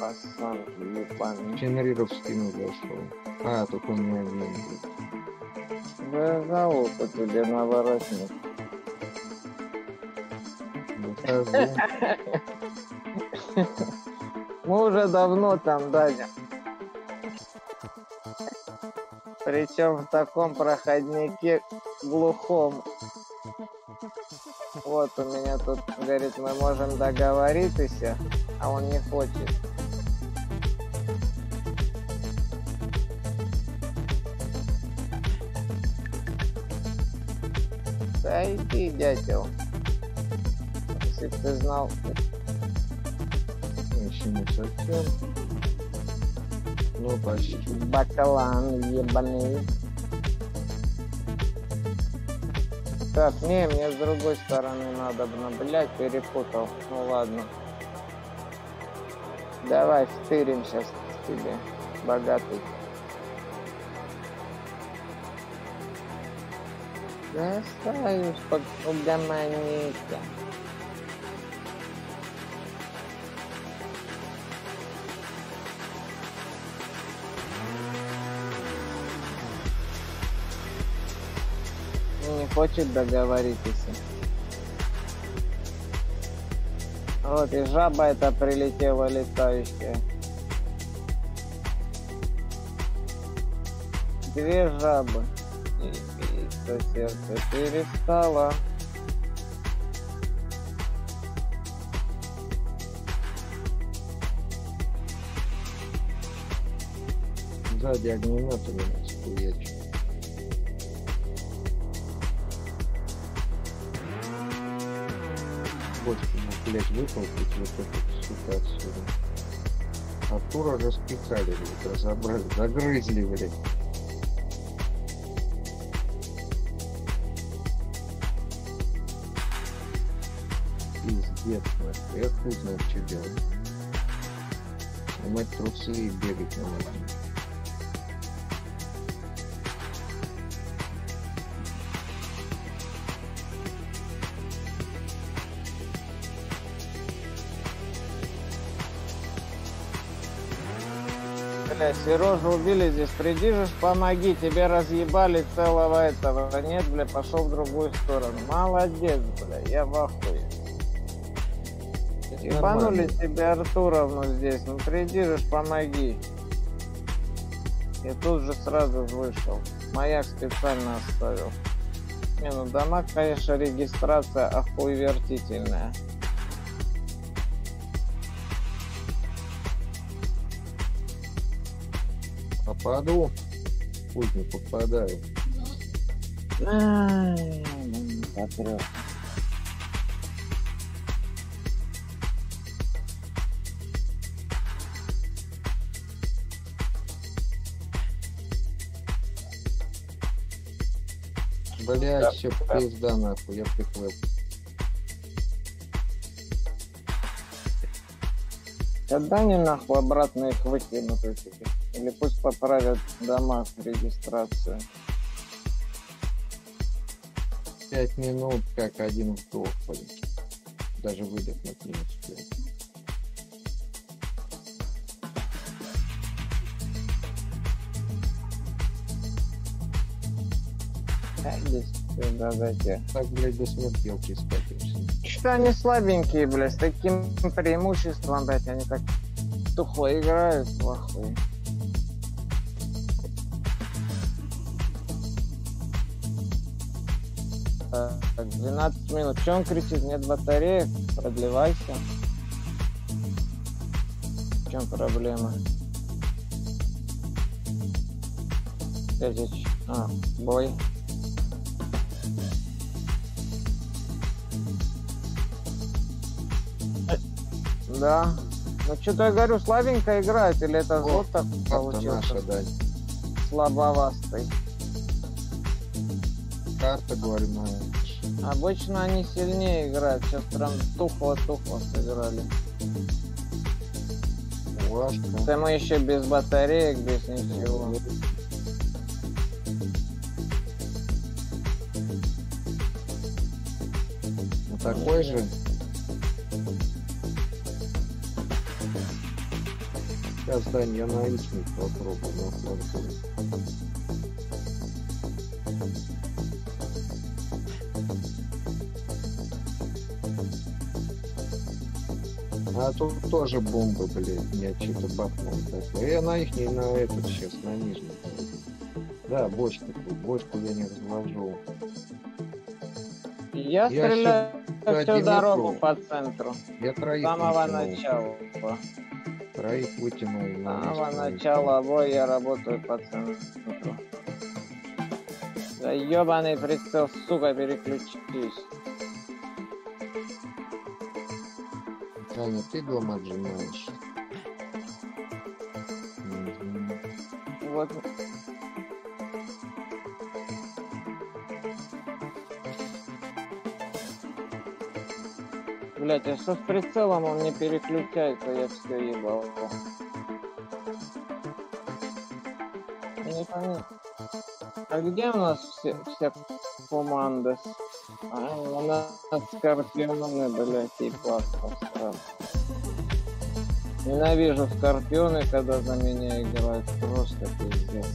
Speaker 2: Пасан, ебаный.
Speaker 1: Ченриров в спину зашел. А, тут он не один. блин.
Speaker 2: Зажал-то тебе наворотник.
Speaker 1: Выхожу.
Speaker 2: Мы уже давно там, Даня. Причем в таком проходнике глухом. Вот у меня тут, говорит, мы можем договориться, а он не хочет. Да иди, дятел. Если б ты знал,
Speaker 1: Еще не совсем. Ну, почти.
Speaker 2: Баклан ебаный. Так, не, мне с другой стороны надо, но, блядь, перепутал. Ну ладно. Давай, втырим сейчас тебе, богатый. Достаюсь под хочет договориться. Вот и жаба эта прилетела летающая. Две жабы. И биться сердце перестало.
Speaker 1: Сзади огнемет у меня вытолкать вот эту, отсюда. Артура распихали, блядь, разобрали, загрызли, блядь. Пиздец, нахуй, я хуй знает, что делать. Снимать трусы и бегать на машине.
Speaker 2: Сережу убили здесь, приди же, ж, помоги, тебе разъебали целого этого. Нет, бля, пошел в другую сторону. Молодец, бля, я в ахуе. Ебанули тебе Артуровну здесь, ну приди же, ж, помоги. И тут же сразу вышел. Маяк специально оставил. Не, ну дома, конечно, регистрация охуевертительная.
Speaker 1: Попаду. Хуй не попадаю. Блять, все пизда нахуй, я приплыл.
Speaker 2: Когда они нахуй обратно их выкинут этих? Или пусть поправят дома регистрацию.
Speaker 1: Пять минут, как один вдох, блядь. Даже выдохнуть не успел.
Speaker 2: А, сюда зайти.
Speaker 1: Так, блядь, до смертелки скатимся.
Speaker 2: Что они слабенькие, блядь, с таким преимуществом, блядь, они так тухло играют, плохой. 12 минут. Че он кричит? Нет батареек? Продлевайся. В чем проблема? Тысяч. А, бой. Да. Ну что-то я говорю, слабенько играет, или это злот так
Speaker 1: Как-то
Speaker 2: получился?
Speaker 1: наша, да.
Speaker 2: Слабовастый.
Speaker 1: карта, говорю, на...
Speaker 2: Обычно они сильнее играют. Сейчас прям тухло-тухло сыграли.
Speaker 1: Важка.
Speaker 2: Да мы еще без батареек, без ничего.
Speaker 1: Ну, такой же. Сейчас, Дань, я на Ичник попробую. А тут тоже бомбы, блядь, я что-то бахнул такое. Я на их не на этот сейчас, на нижний. Да, бочка тут. Бочку я не разложу.
Speaker 2: Я,
Speaker 1: Я
Speaker 2: стреляю всю дорогу по центру.
Speaker 1: Я
Speaker 2: С
Speaker 1: троих
Speaker 2: самого
Speaker 1: вытянул.
Speaker 2: начала.
Speaker 1: Троих вытянул.
Speaker 2: С самого начала боя я работаю по центру. Да ебаный прицел, сука, переключись.
Speaker 1: Таня, ты дома отжимаешь.
Speaker 2: Вот. Блять, а что с прицелом он не переключается, я все ебал. Непонятно. А где у нас все, вся команда? А, у нас скорпионы, блядь, и пластмасс. Ненавижу скорпионы, когда за меня играют. Просто пиздец.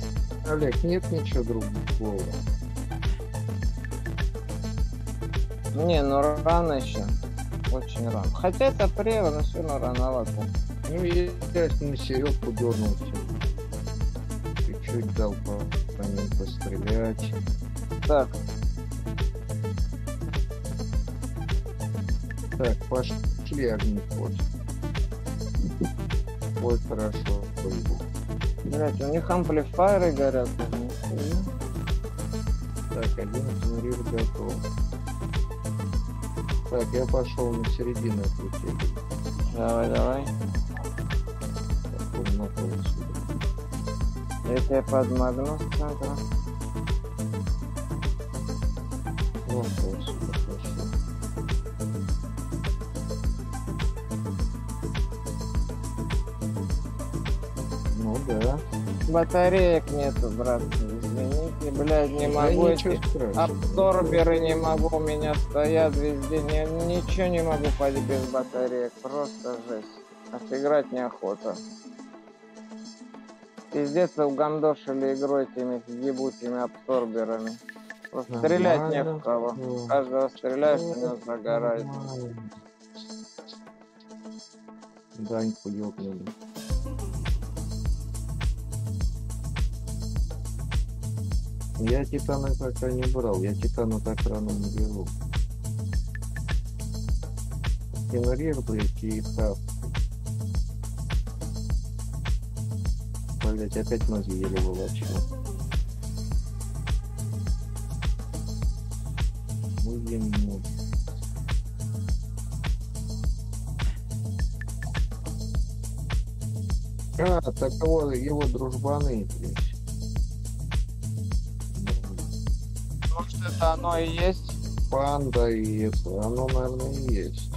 Speaker 1: Олег, нет ничего другого.
Speaker 2: Не, ну рано еще. Очень рано. Хотя это прево, но все равно рановато.
Speaker 1: Ну, я, я на середку дернулся. Чуть-чуть дал по, по ним пострелять.
Speaker 2: Так,
Speaker 1: Так, пошли огнеход. Ой, хорошо.
Speaker 2: блять, у них амплифайеры горят.
Speaker 1: Так, один турнир готов. Так, я пошел на середину отлететь.
Speaker 2: Давай, давай.
Speaker 1: Так, напал сюда.
Speaker 2: Я тебя подмогну с центра.
Speaker 1: Вот он
Speaker 2: Батареек нету, брат. Извините, блядь, не
Speaker 1: Да
Speaker 2: могу эти абсорберы не могу, у меня стоят везде. Я ничего не могу пойти без батареек. Просто жесть. Отыграть неохота. Пиздец, угандошили игрой этими ебучими абсорберами. Просто стрелять не в
Speaker 1: Нормально.
Speaker 2: кого. Каждого стреляешь, у него загорает.
Speaker 1: нормально. Даньку ёбнули. Я титана пока не брал, я титана так рано не беру. Игнорир, блядь, и хав. Блять, опять мозги еле волочу. Будем ну, А, так его, его дружбаны здесь.
Speaker 2: Это оно и есть?
Speaker 1: Панда и это, оно, наверное, и есть.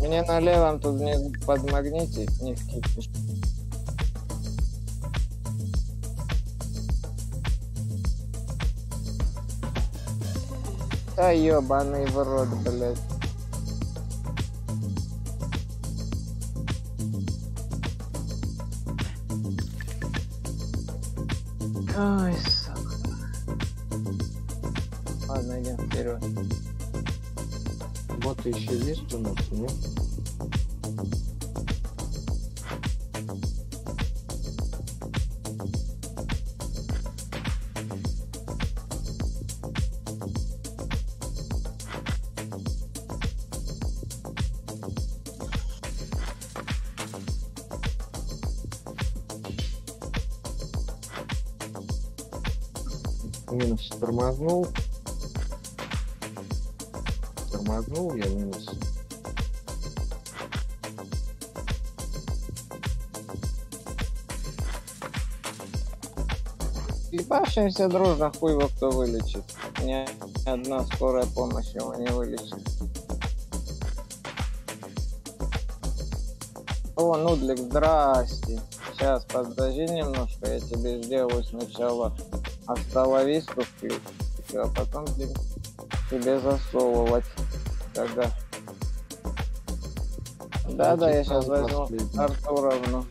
Speaker 2: Мне на левом тут не подмагните, не вкипишь. Да ебаный в рот, блядь. Ой, сука. Ладно, идем вперед.
Speaker 1: Боты еще есть у нас, нет? Тормознул. Тормознул я минус.
Speaker 2: Ебашимся дружно, хуй его кто вылечит. Ни одна скорая помощь его не вылечит. О, Нудлик, здрасте. Сейчас, подожди немножко, я тебе сделаю сначала остановисту включу, а потом те- тебе засовывать. Ага. Да-да, я сейчас возьму. Артуровну.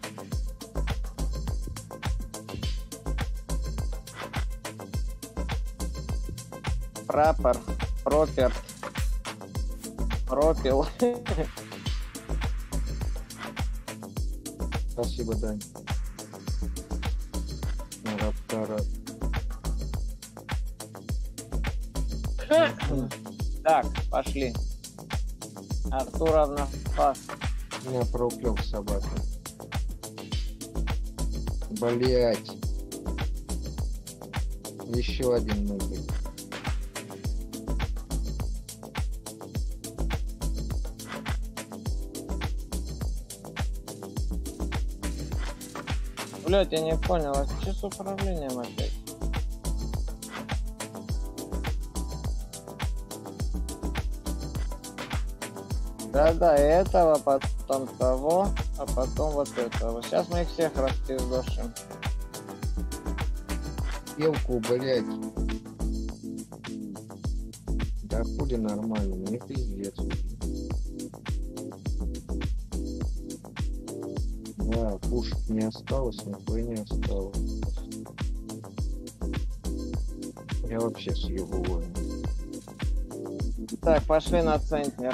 Speaker 2: Прапор, пропер, пропил.
Speaker 1: Спасибо, Дань.
Speaker 2: Так, пошли. Артуровна, пас.
Speaker 1: Меня проклял собака. Блять. Еще один нубик.
Speaker 2: Блять, я не понял, а что с управлением опять? Да-да, этого, потом того, а потом вот этого. Сейчас мы их всех распиздошим.
Speaker 1: Елку, блять. Да хули нормально, не пиздец. Да, пушек не осталось, нихуя не осталось. Я вообще съебываю.
Speaker 2: Так, пошли на центнер.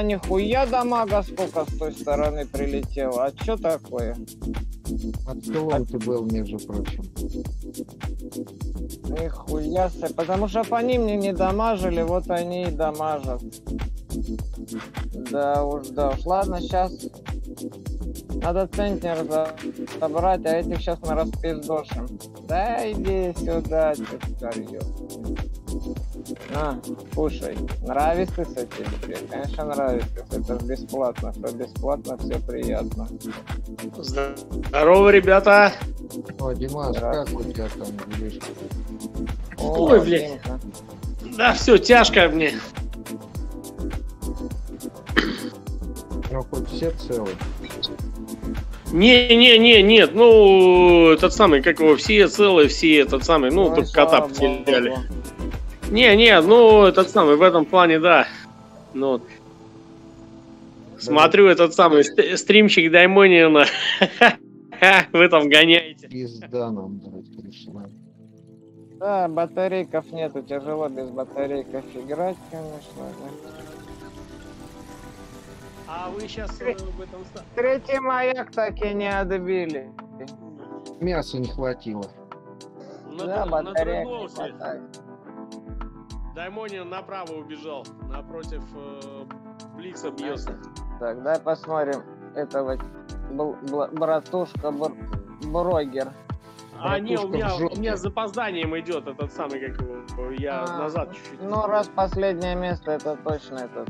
Speaker 2: Бля, нихуя дамага сколько с той стороны прилетело. А чё такое?
Speaker 1: Отцелом ты был, между прочим.
Speaker 2: Нихуя себе. Потому что по ним мне не дамажили, вот они и дамажат. Да уж, да уж. Ладно, сейчас надо центнер за- забрать, а этих сейчас мы распиздошим. Да иди сюда, чё На, кушай. Нравится с этим? тебе? Конечно, нравится. Это ж бесплатно. Что бесплатно, все приятно.
Speaker 5: Здорово, ребята.
Speaker 1: О, Димас, как у тебя там делишки?
Speaker 5: Ой, блядь.
Speaker 2: Димка.
Speaker 5: Да, все, тяжко мне.
Speaker 1: Ну, хоть все целы.
Speaker 5: Не-не-не, нет, ну, этот самый, как его, все целые, все этот самый, ну,
Speaker 2: Ой,
Speaker 5: только кота потеряли.
Speaker 2: Богу.
Speaker 5: Не-не, ну, этот самый, в этом плане, да. Ну, смотрю, этот самый ст- стримчик Даймониана, вы там гоняете.
Speaker 1: Пизда нам, блядь, пришла.
Speaker 2: Да, батарейков нету, тяжело без батарейков играть, конечно. да.
Speaker 5: А вы сейчас в этом...
Speaker 2: Третий маяк так и не отбили.
Speaker 1: Мяса не хватило.
Speaker 2: да, батареек не хватает.
Speaker 5: Даймониан направо убежал, напротив э, Бликса бьется.
Speaker 2: Так, дай посмотрим этого бл- бл- братушка Бр- Брогер.
Speaker 5: А, не, у меня, у меня с запозданием идет этот самый, как его, я
Speaker 2: А,
Speaker 5: назад чуть-чуть.
Speaker 2: Ну, раз последнее место, это точно этот.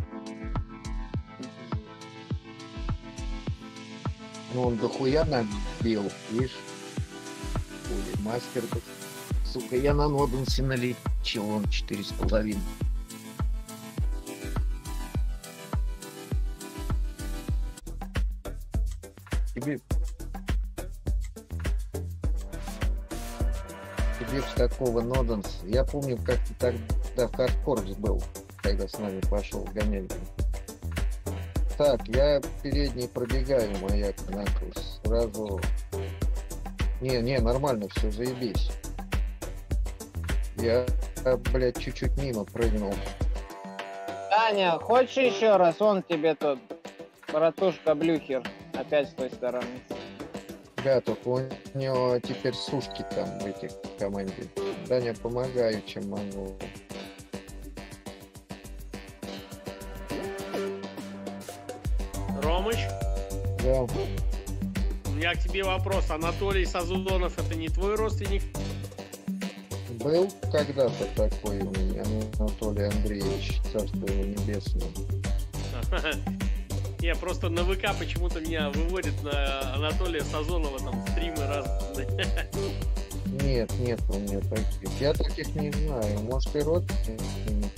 Speaker 1: Ну, он дохуя набил, видишь? Мастер тут. Сука, я на Ноденсе налечил, он четыре с половиной. Тебе... Тебе ж такого Ноденс. Я помню, как ты тогда в хардкорс был, когда с нами пошел гонять. Так, я передний пробегаю, маяк нахуй. Сразу... Не, не, нормально, все, заебись. Я, блядь, чуть-чуть мимо прыгнул.
Speaker 2: Таня, хочешь еще раз? Он тебе тут, братушка Блюхер, опять с той стороны.
Speaker 1: Да, только у него теперь сушки там в этих команде. Даня, помогаю, чем могу.
Speaker 5: Ромыч,
Speaker 1: Да,
Speaker 5: у меня к тебе вопрос. Анатолий Сазунов это не твой родственник?
Speaker 1: Был когда-то такой у меня Анатолий Андреевич, царство его небесное.
Speaker 5: Я просто на ВК почему-то меня выводит на Анатолия Сазонова там стримы разные.
Speaker 1: Нет, нет у меня таких. Я таких не знаю. Может и родственники.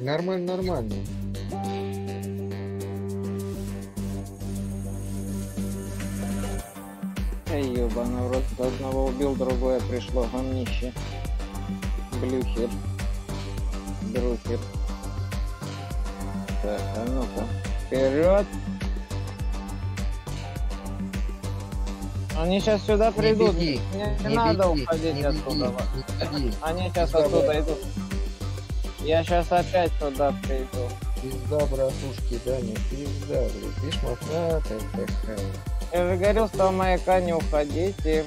Speaker 1: Нормально, нормально.
Speaker 2: Эй, ёбаный в рот, одного убил, другое пришло, гомнище. Блюхер. Брухер. Так, а ну-ка. Вперед! Они сейчас сюда придут.
Speaker 1: Не беги,
Speaker 2: Не,
Speaker 1: не
Speaker 2: надо
Speaker 1: беги,
Speaker 2: уходить
Speaker 1: не
Speaker 2: оттуда.
Speaker 1: беги, беги.
Speaker 2: Они сейчас
Speaker 1: Давай.
Speaker 2: оттуда идут. Я сейчас опять туда приду.
Speaker 1: Пизда, братушки, да, не пизда, блядь. Видишь, мохнатая такая.
Speaker 2: Я же говорил, что маяка не уходите.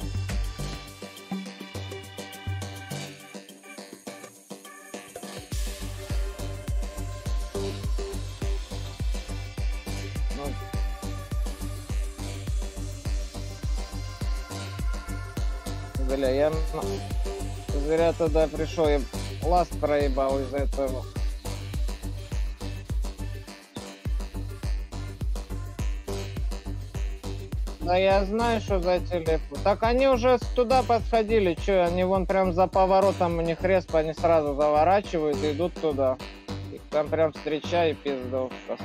Speaker 2: Ну. Бля, я зря туда пришел, я ласт проебал из-за этого. Да я знаю, что за телефон. Так они уже туда подходили, что они вон прям за поворотом у них респ, они сразу заворачивают и идут туда. Их там прям встречай и пиздовка.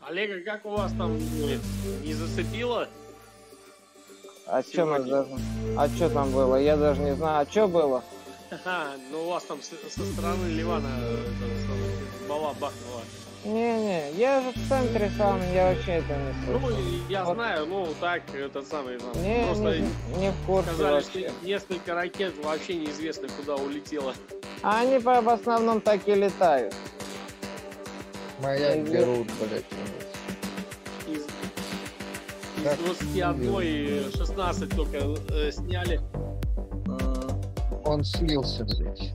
Speaker 5: Олега, как у вас там? Не зацепило?
Speaker 2: А что должны? А что там было? Я даже не знаю. А что было?
Speaker 5: Ну у вас там со, стороны Ливана э, самое, бала бахнула.
Speaker 2: Не-не, я же в центре сам, я вообще это не
Speaker 5: Ну,
Speaker 2: слышал.
Speaker 5: и я
Speaker 2: Вот.
Speaker 5: знаю, ну так, этот самый там.
Speaker 2: Не,
Speaker 5: просто
Speaker 2: не, не в курсе
Speaker 5: сказали, что
Speaker 2: вообще.
Speaker 5: несколько ракет вообще неизвестно куда улетело.
Speaker 2: А они по- в основном так и летают.
Speaker 1: Маяк
Speaker 2: Мгм.
Speaker 1: берут, блядь.
Speaker 5: Из, из 21 и 16 только э, сняли.
Speaker 1: Он слился, блядь.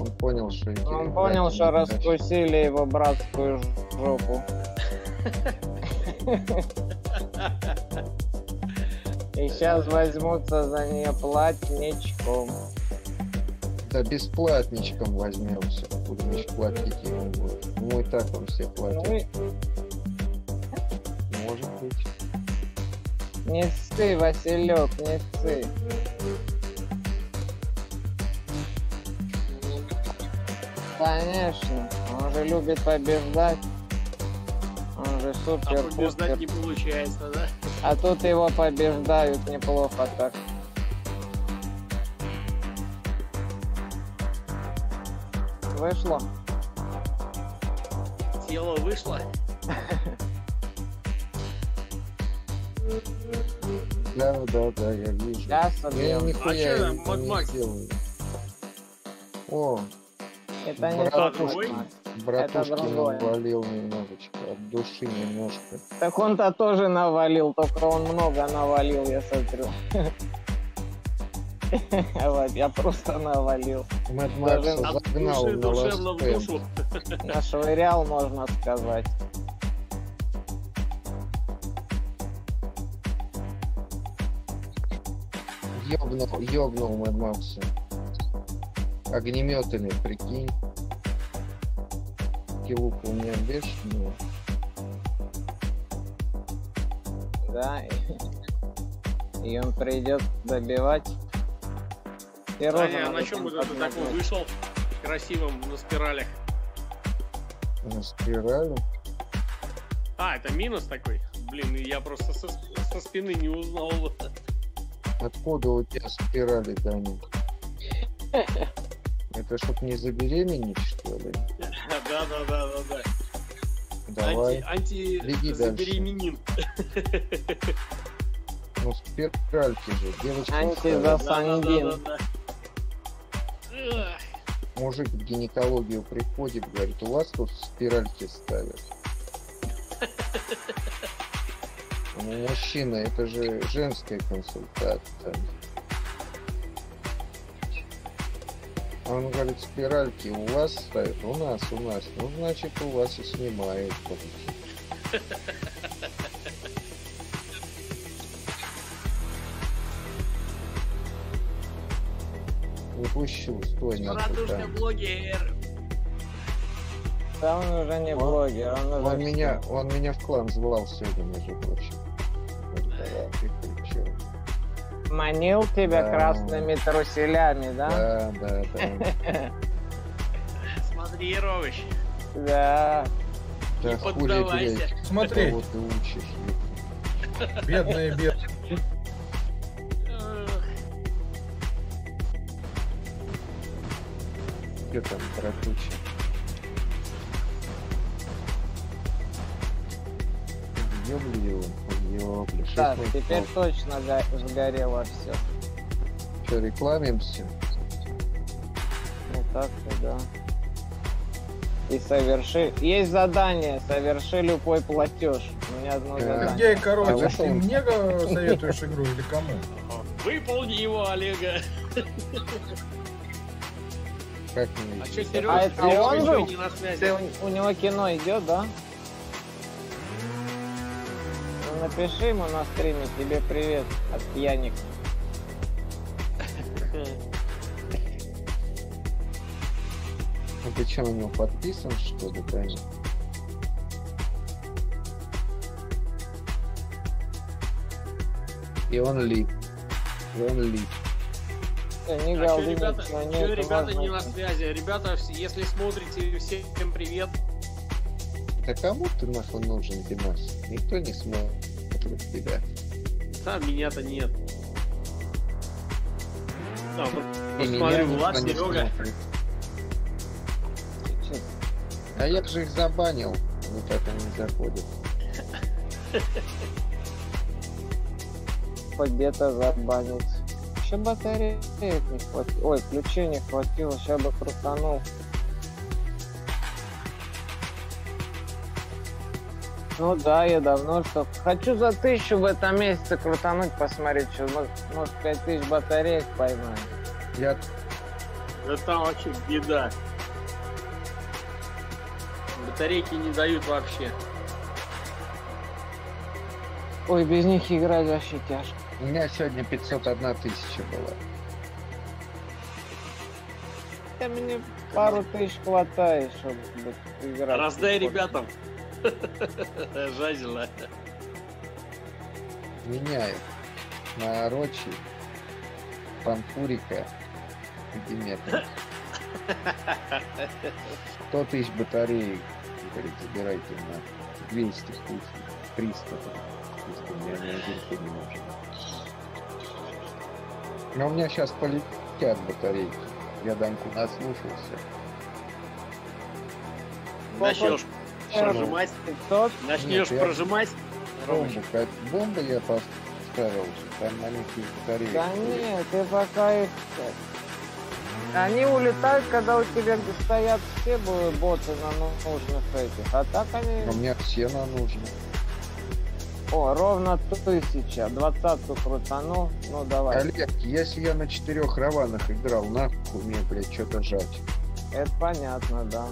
Speaker 1: Он понял, что...
Speaker 2: Он понял, что раскусили его братскую жопу. И сейчас возьмутся за нее платничком.
Speaker 1: Да бесплатничком возьмемся. Будем еще платить ему будет. Ну и так он все
Speaker 2: Ну
Speaker 1: платит.
Speaker 2: и
Speaker 1: Может быть.
Speaker 2: не ссы, Василек, не ссы. Конечно, он же любит побеждать. Он же
Speaker 5: А
Speaker 2: супер
Speaker 5: побеждать
Speaker 2: пупер.
Speaker 5: не получается, да?
Speaker 2: А тут его побеждают неплохо так. Вышло.
Speaker 5: Тело вышло.
Speaker 1: Да, да, да, я вижу.
Speaker 2: Сейчас
Speaker 1: Я
Speaker 2: убьем.
Speaker 1: нихуя
Speaker 5: А
Speaker 1: не- не
Speaker 5: Макс?
Speaker 1: сделаю. О,
Speaker 2: Это не
Speaker 1: брат
Speaker 2: тот
Speaker 5: твой?
Speaker 2: Макс.
Speaker 1: братушки навалил немножечко, от души немножко.
Speaker 2: Так он-то тоже навалил, только он много навалил, я смотрю. Вот, я просто навалил.
Speaker 1: Мэд
Speaker 2: Даже
Speaker 1: Макса загнал на
Speaker 5: душевно в
Speaker 1: ласт
Speaker 5: душу.
Speaker 2: Нашвырял, можно сказать.
Speaker 1: Ёбнул, ёбнул Мэд Макса. Огнеметами, прикинь. Килука у меня бешеная.
Speaker 2: Да. И, он придет добивать. И
Speaker 5: Таня, а на чем это ты такой вышел? Красивым на спиралях.
Speaker 1: На спирали.
Speaker 5: А, это минус такой? Блин, я просто со, со спины не узнал.
Speaker 1: Откуда у тебя спирали, Даня? Это чтоб не забеременеть, что ли?
Speaker 5: Да, да, да, да, да.
Speaker 1: Давай.
Speaker 5: Анти, анти забеременин.
Speaker 1: Ну, спиральки же. Девочки
Speaker 2: Анти
Speaker 1: ставят.
Speaker 2: за-
Speaker 5: Да, да, да, да, да. Эх,
Speaker 1: мужик в гинекологию приходит, говорит, у вас тут спиральки ставят. Ну, Мужчина, это же женская консультация. Он говорит, спиральки у вас ставят? У нас, у нас. Ну, значит, у вас и снимают. Не пущу, стой,
Speaker 5: Братушка
Speaker 1: там.
Speaker 5: блогер.
Speaker 2: Да он уже не
Speaker 1: Он-
Speaker 2: блогер, он уже
Speaker 1: Он меня, он меня в клан звал сегодня, между прочим. Вот, да, ты кричал.
Speaker 2: Манил тебя
Speaker 1: Да.
Speaker 2: красными труселями, да?
Speaker 1: Да, да, да.
Speaker 5: Смотри, Ровыч.
Speaker 2: Да.
Speaker 5: Не поддавайся.
Speaker 6: Смотри,
Speaker 1: кого ты учишь,
Speaker 6: бедные, бедные.
Speaker 1: Где там, братучи? Ёбли его, ёбли.
Speaker 2: Так,
Speaker 1: мой
Speaker 2: теперь точно го- сгорело все.
Speaker 1: Чё, рекламимся?
Speaker 2: Ну так-то да. И соверши... Есть задание, соверши любой платеж. У меня одно
Speaker 1: Э,
Speaker 2: задание.
Speaker 6: где, короче,
Speaker 1: А
Speaker 6: ты мне советуешь игру или кому?
Speaker 5: Выполни его, Олега.
Speaker 1: Как мне
Speaker 5: А что,
Speaker 2: А
Speaker 5: Серега?
Speaker 2: это он был?
Speaker 5: не на связи.
Speaker 2: У, у него кино идет, да? Напиши ему на стриме тебе привет от пьяник.
Speaker 1: Ну ты чё, на него подписан, что ли, Таня? И он лип. И он лип.
Speaker 2: Всё, не
Speaker 5: А что, ребята,
Speaker 2: нет,
Speaker 5: ребята не на связи? Ребята, если смотрите, всем привет.
Speaker 1: Да кому ты нахуй нужен, Димас? Никто не смотрит тебя.
Speaker 5: Да, меня-то нет. Да, вот
Speaker 1: меня
Speaker 5: посмотрю, Влад,
Speaker 1: не
Speaker 5: Серега.
Speaker 1: А я же их забанил. Никак они не заходят.
Speaker 2: хоть где-то забанить. Еще батареек не хватило. Ой, ключей не хватило, сейчас бы крутанул. Ну да, я давно что. Хочу за тысячу в этом месяце крутануть, посмотреть, что может, может пять тысяч батареек поймаю.
Speaker 1: Я
Speaker 5: Да там вообще беда. Батарейки не дают вообще.
Speaker 2: Ой, без них играть вообще тяжко.
Speaker 1: У меня сегодня 501 тысяча была.
Speaker 2: Да мне пару тысяч хватает, чтобы играть.
Speaker 5: Раздай ребятам. Жазила.
Speaker 1: Меняю. На Рочи, Панфурика и Диметра. 100 тысяч батареек. Говорит, забирайте на 200 пусть, 300. Если у меня ни один не нужен. Но у меня сейчас полетят батарейки. Я дамку наслушался.
Speaker 5: Начнешь прожимать.
Speaker 2: 500?
Speaker 5: Начнешь
Speaker 1: Нет, я-
Speaker 5: прожимать.
Speaker 1: Бомбу, бомбы я поставил там есть батареи.
Speaker 2: Да нет, ты пока их... Они улетают, когда у тебя стоят все бо- боты на ну- нужных этих. А так они...
Speaker 1: Но мне все на нужно.
Speaker 2: О, ровно тысяча. Двадцатку крутану. Ну давай.
Speaker 1: Олег, если я на четырех раванах играл, нахуй мне, блядь, что-то жать.
Speaker 2: Это понятно, да.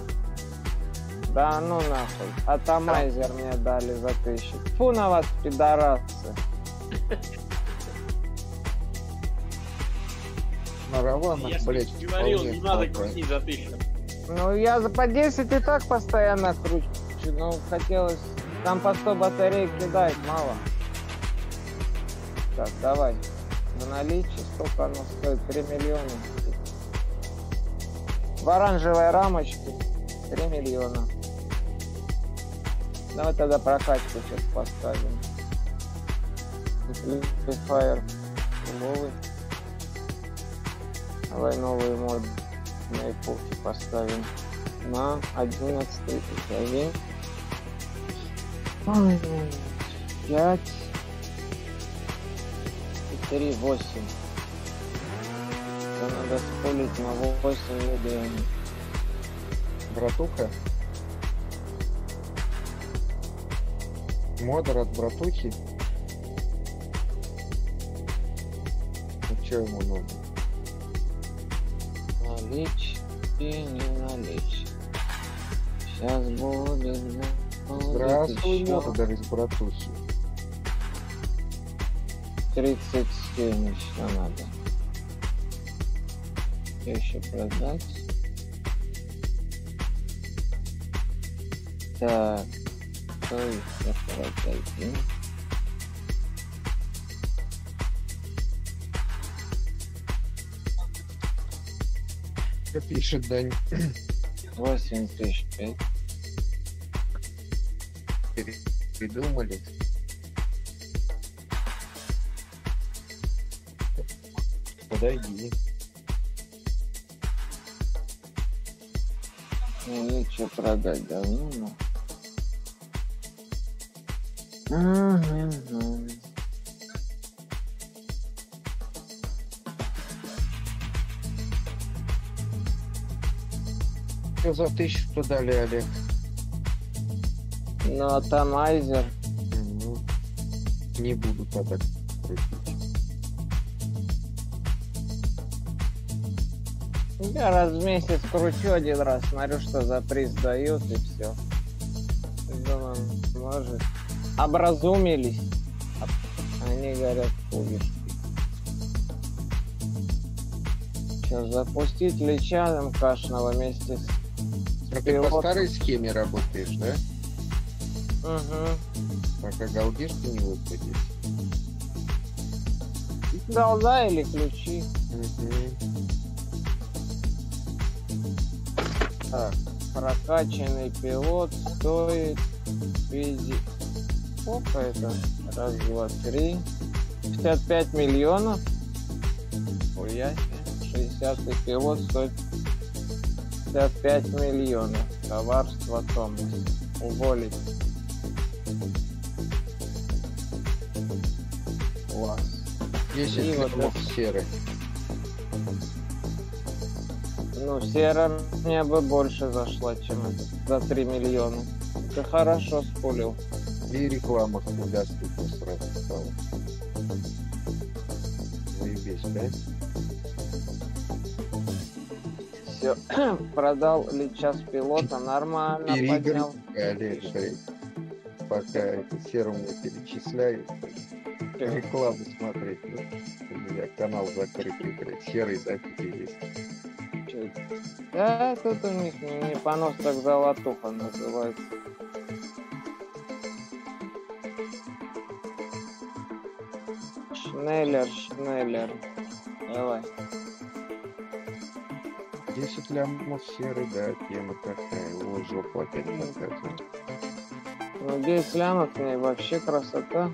Speaker 2: Да ну нахуй. Атомайзер мне дали за тысячу. Фу на вас, пидорасы.
Speaker 5: Ж
Speaker 1: блядь,
Speaker 5: говорил,
Speaker 1: вполне
Speaker 5: не надо крутить за тысячу.
Speaker 2: Ну я за по 10 и так постоянно кручу. Ну хотелось... Там по 100 батареек кидает, мало. Так, давай. На наличии сколько оно стоит? 3 миллиона. В оранжевой рамочке 3 миллиона. Давай тогда прокачку сейчас поставим. Amplifier новый. Давай новый мод на эпохе поставим на 11 уровень. Ой, 5 и 3, 8. Надо спулить на 8 миллионов.
Speaker 1: Братуха. Модер от братухи. Ну что ему нужно?
Speaker 2: Наличь и не наличь. Сейчас будет
Speaker 1: Здравствуй, модер из братухи.
Speaker 2: 37 еще надо. Что еще продать? Так, что еще продать?
Speaker 1: Что пишет Дань?
Speaker 2: 8 тысяч пять.
Speaker 1: Придумали. Подойди.
Speaker 2: Ну, нечего продать давно, но...
Speaker 1: Что за тысячу что дали, Олег?
Speaker 2: Ну, атомайзер.
Speaker 1: Ну, не буду тогда.
Speaker 2: Я раз в месяц кручу один раз, смотрю, что за приз дают, и все. Думаю, может, образумились. Они говорят, пуговички. Сейчас запустить лича МКшного вместе с...
Speaker 1: А ты по старой схеме работаешь, да?
Speaker 2: Угу.
Speaker 1: Пока галдишь, ты не выходишь.
Speaker 2: Голда или ключи.
Speaker 1: Мгм.
Speaker 2: Так, прокачанный пилот стоит физи... Сколько это? Раз, два, три. 55 миллионов. Себе. 60 пилот стоит 55 миллионов. Коварство Томас. Уволить. Класс.
Speaker 1: 10
Speaker 2: И вот
Speaker 1: лимов серы.
Speaker 2: Ну, серая мне бы больше зашла, чем это. За 3 миллиона. Ты хорошо спулил.
Speaker 1: И реклама доступна сразу стала. Заебись, да?
Speaker 2: Все. Продал ли час пилота, нормально поднял.
Speaker 1: Олег, блядь. Пока это серу мне перечисляют. Рекламу смотреть. ну, У меня канал закрытый, блядь. Серый, теперь есть.
Speaker 2: Да, тут у них не, не понос, так золотуха называется. Шнеллер, Шнеллер. Давай.
Speaker 1: 10 лямов серый, да, тема такая. Его жопу опять показывает.
Speaker 2: Ну, 10 лямов мне вообще красота.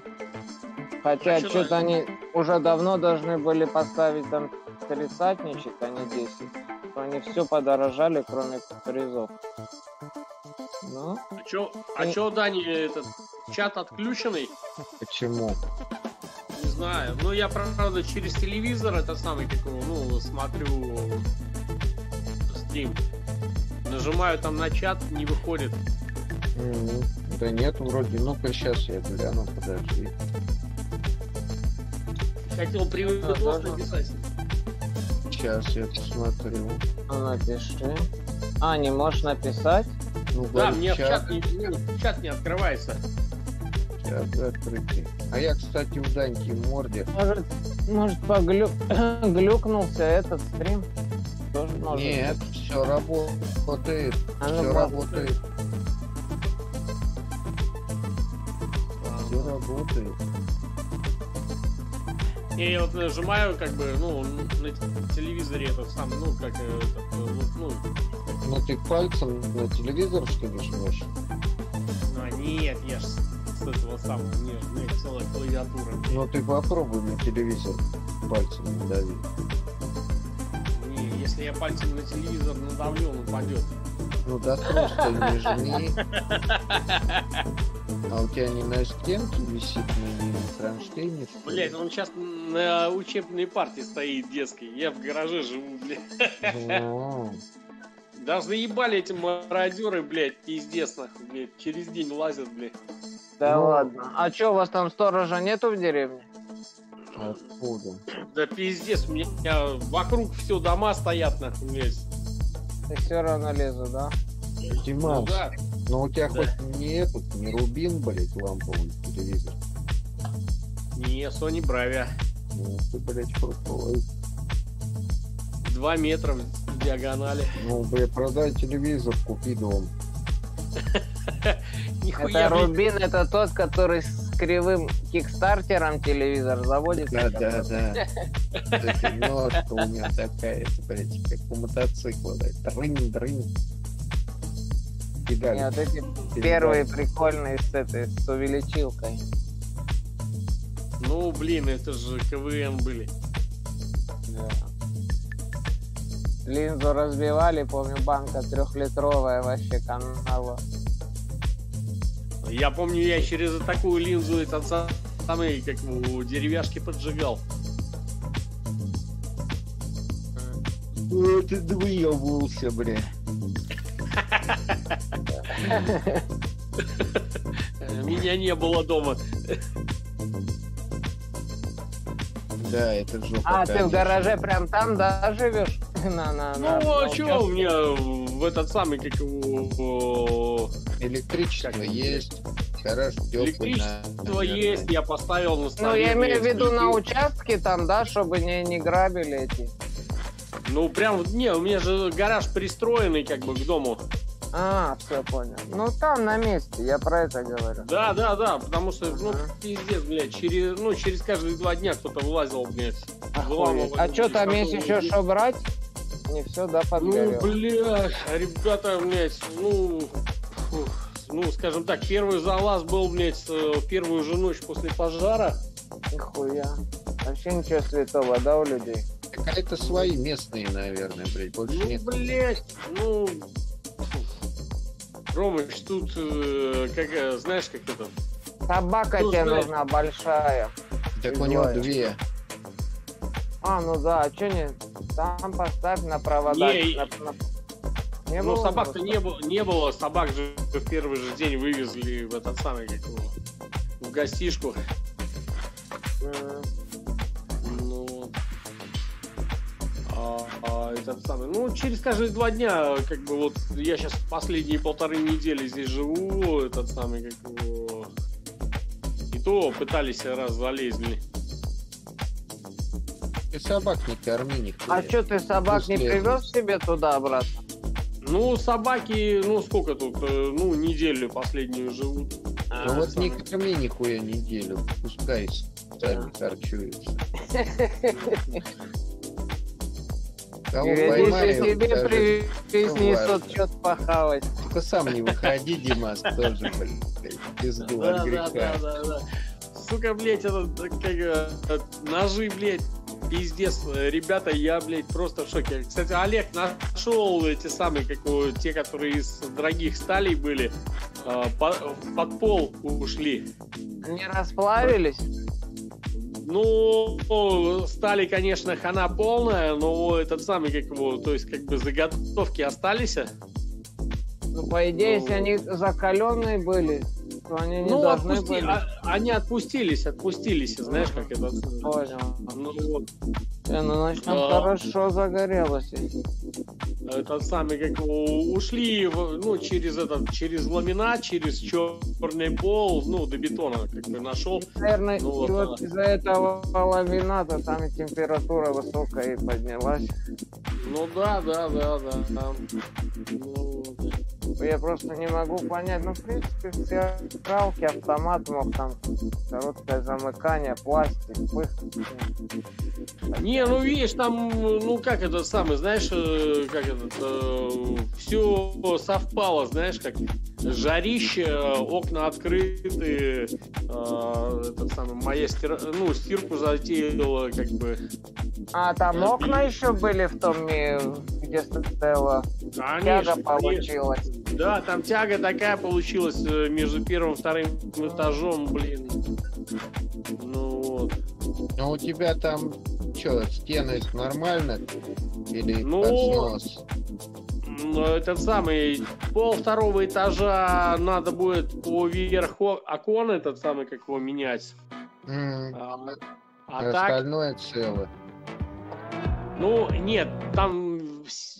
Speaker 2: Хотя
Speaker 5: А
Speaker 2: что-то они уже давно должны были поставить там тридцатничек, а не 10. То Они все подорожали, кроме призов. Ну,
Speaker 5: А чё, а чё у Дани этот чат отключенный?
Speaker 1: Почему?
Speaker 5: Знаю. Ну, я, правда, через телевизор это самый, его, ну, смотрю стрим. Нажимаю там на чат, не выходит.
Speaker 1: М, Да нет, вроде. Ну-ка, сейчас я гляну, подожди.
Speaker 5: Хотел
Speaker 2: Да, да.
Speaker 5: написать.
Speaker 1: Сейчас я посмотрю.
Speaker 2: а напиши. А, не можешь написать?
Speaker 1: Ну,
Speaker 5: Да, мне в
Speaker 1: чат,
Speaker 5: чат не, ну, чат не открывается.
Speaker 1: чат закрытый. А я, кстати, у Даньки в морде.
Speaker 2: Может, может поглю... глюкнулся этот стрим? Тоже может
Speaker 1: Нет,
Speaker 2: быть.
Speaker 1: все работает.
Speaker 2: А ну,
Speaker 1: Все работает. Все работает.
Speaker 5: И я вот нажимаю, как бы, ну, на телевизоре этот сам, ну, как э, этот, э, вот, ну,
Speaker 1: Ну ты пальцем на телевизор что ли жмешь?
Speaker 5: а, нет, я ж с этого самого, у меня целая клавиатура.
Speaker 1: Ну ты попробуй на телевизор пальцем надави.
Speaker 5: Не, если я пальцем на телевизор надавлю, он упадет.
Speaker 1: Ну да просто не жми. А у тебя не на стенке висит на нем? кронштейне?
Speaker 5: Блять, он сейчас на учебной партии стоит детской. Я в гараже живу, блядь.
Speaker 1: А,
Speaker 5: Да заебали эти мародеры, блядь, пиздец, нахуй, блядь. Через день лазят, блядь.
Speaker 2: Да
Speaker 1: Ну.
Speaker 2: ладно. А чё, у вас там сторожа нету в деревне?
Speaker 1: Откуда?
Speaker 5: Да пиздец, у меня вокруг все дома стоят, нахуй, блядь.
Speaker 2: Ты все равно лезу, да?
Speaker 5: Ну
Speaker 1: Димас,
Speaker 5: да.
Speaker 1: ну у тебя
Speaker 5: Да.
Speaker 1: хоть не этот, не рубин, блядь, ламповый телевизор?
Speaker 5: Не, Sony Bravia.
Speaker 1: Ну, ты, блядь, крутой.
Speaker 5: Два метра в диагонали.
Speaker 1: Ну, блядь, продай телевизор, купи дом.
Speaker 5: Нихуя,
Speaker 2: Это. Рубин, это тот, который с кривым кикстартером телевизор заводит.
Speaker 1: Да, да, да. Ножка у меня такая, блядь, как у мотоцикла. Дрынь, дрынь.
Speaker 2: Нет, эти первые прикольные с этой, с увеличилкой.
Speaker 5: Ну, блин, это же КВН были.
Speaker 2: Да. Линзу разбивали, помню, банка трехлитровая вообще канала.
Speaker 5: Я помню, я через такую линзу этот сам- самый, как его, деревяшки поджигал.
Speaker 1: О, ты выебывался, бля.
Speaker 5: Меня не было дома.
Speaker 1: Да, это жопа.
Speaker 2: А, ты в
Speaker 1: конечно.
Speaker 2: гараже прям там, да, живешь? На, на,
Speaker 5: Ну,
Speaker 2: на-
Speaker 5: а чё у меня в этот самый, как его...
Speaker 1: Электричество есть. Теплый.
Speaker 5: Электричество есть, я поставил на
Speaker 2: Ну,
Speaker 5: столе.
Speaker 2: я имею в виду на участке там, да, чтобы не, не грабили эти.
Speaker 5: Ну, прям, не, у меня же гараж пристроенный, как бы, к дому.
Speaker 2: А, все понял. Ну, там на месте, я про это говорю.
Speaker 5: Да, да, да, потому что, ну,
Speaker 2: Ага.
Speaker 5: пиздец, блядь, через, ну, через каждые два дня кто-то вылазил, блядь.
Speaker 2: Охуеть. А что там есть еще что брать? Не все, да,
Speaker 5: Ну,
Speaker 2: подгорело.
Speaker 5: блядь, ребята, блядь, ну, фух, ну, скажем так, первый залаз был, блядь, э, первую же ночь после пожара.
Speaker 2: Нихуя. Вообще ничего святого, да, у людей?
Speaker 1: Какая-то свои местные, наверное, блядь. Больше
Speaker 5: Ну,
Speaker 1: нет.
Speaker 5: блядь, ну. Ромыч, тут, э, как, э, знаешь, как это,
Speaker 2: Собака
Speaker 5: Ну,
Speaker 2: тебе
Speaker 5: знаю.
Speaker 2: нужна большая.
Speaker 1: Так у него две.
Speaker 2: А, ну да, а что не? Там поставь на провода.
Speaker 5: Не,
Speaker 2: на- на- Не
Speaker 5: ну, собак-то не было, не было, собак же в первый же день вывезли в этот самый, как его, в гостишку.
Speaker 2: М.
Speaker 5: Ну, а, а этот самый, ну, через каждые два дня, как бы вот, я сейчас последние полторы недели здесь живу, этот самый, как его, и то пытались раз залезли.
Speaker 1: Ты собак не корми, никто.
Speaker 2: А что ты собак не
Speaker 1: После этого.
Speaker 2: привез себе туда обратно?
Speaker 5: Ну, собаки, ну, сколько тут, э, ну, неделю последнюю живут.
Speaker 1: Ну вот
Speaker 5: самый.
Speaker 1: не корми нихуя неделю. Пускай сами харчуются. Кого поймали,
Speaker 2: себе
Speaker 1: даже
Speaker 2: привез, несут что-то похавать.
Speaker 1: Только сам не выходи, Димас, тоже, блядь, пизду
Speaker 5: Да,
Speaker 1: от
Speaker 5: да,
Speaker 1: греха.
Speaker 5: да, да, да. Сука, блядь, это как ножи, блядь, пиздец, ребята, я, блядь, просто в шоке. Кстати, Олег нашел эти самые, как его, те, которые из дорогих сталей были, э, по- под пол ушли.
Speaker 2: Не расплавились?
Speaker 5: Ну, стали, конечно, хана полная, но этот самый, как его, то есть, как бы заготовки остались.
Speaker 2: Ну, по идее,
Speaker 5: Ну.
Speaker 2: если они закаленные были, то они не
Speaker 5: Ну,
Speaker 2: должны
Speaker 5: отпусти-
Speaker 2: были.
Speaker 5: а- они отпустились, отпустились, знаешь, как это.
Speaker 2: Понял.
Speaker 5: Ну, вот.
Speaker 2: Э, ну, значит, там
Speaker 5: Да.
Speaker 2: хорошо загорелось.
Speaker 5: этот самый, как ушли, ну, через этот, через ламинат, через черный пол, ну, до бетона, как бы нашел.
Speaker 2: Наверное,
Speaker 5: Ну, вот,
Speaker 2: вот из-за этого ламината там и температура высокая и поднялась.
Speaker 5: Ну да, да, да, да. да. Ну.
Speaker 2: Я просто не могу понять. Ну, в принципе, все кралки, автомат мог там короткое замыкание, пластик, пых.
Speaker 5: Не, ну видишь, там, ну как это самый, знаешь, э, как это, все совпало, знаешь, как жарище, окна открыты, э, этот самый, моя стира, ну, стирку затеяла, как бы.
Speaker 2: А там окна еще были в том, где стояла тяга
Speaker 5: Конечно, конечно.
Speaker 2: получилась.
Speaker 5: Да, там тяга такая получилась э, между первым и вторым этажом, блин. Ну вот.
Speaker 1: Ну у тебя там что, стены нормально? Или
Speaker 5: Ну,
Speaker 1: под снос?
Speaker 5: Ну, этот самый пол второго этажа надо будет поверх о- окон этот самый как его менять.
Speaker 1: М,
Speaker 5: А,
Speaker 1: а
Speaker 5: а так,
Speaker 1: Остальное цело.
Speaker 5: ну нет, там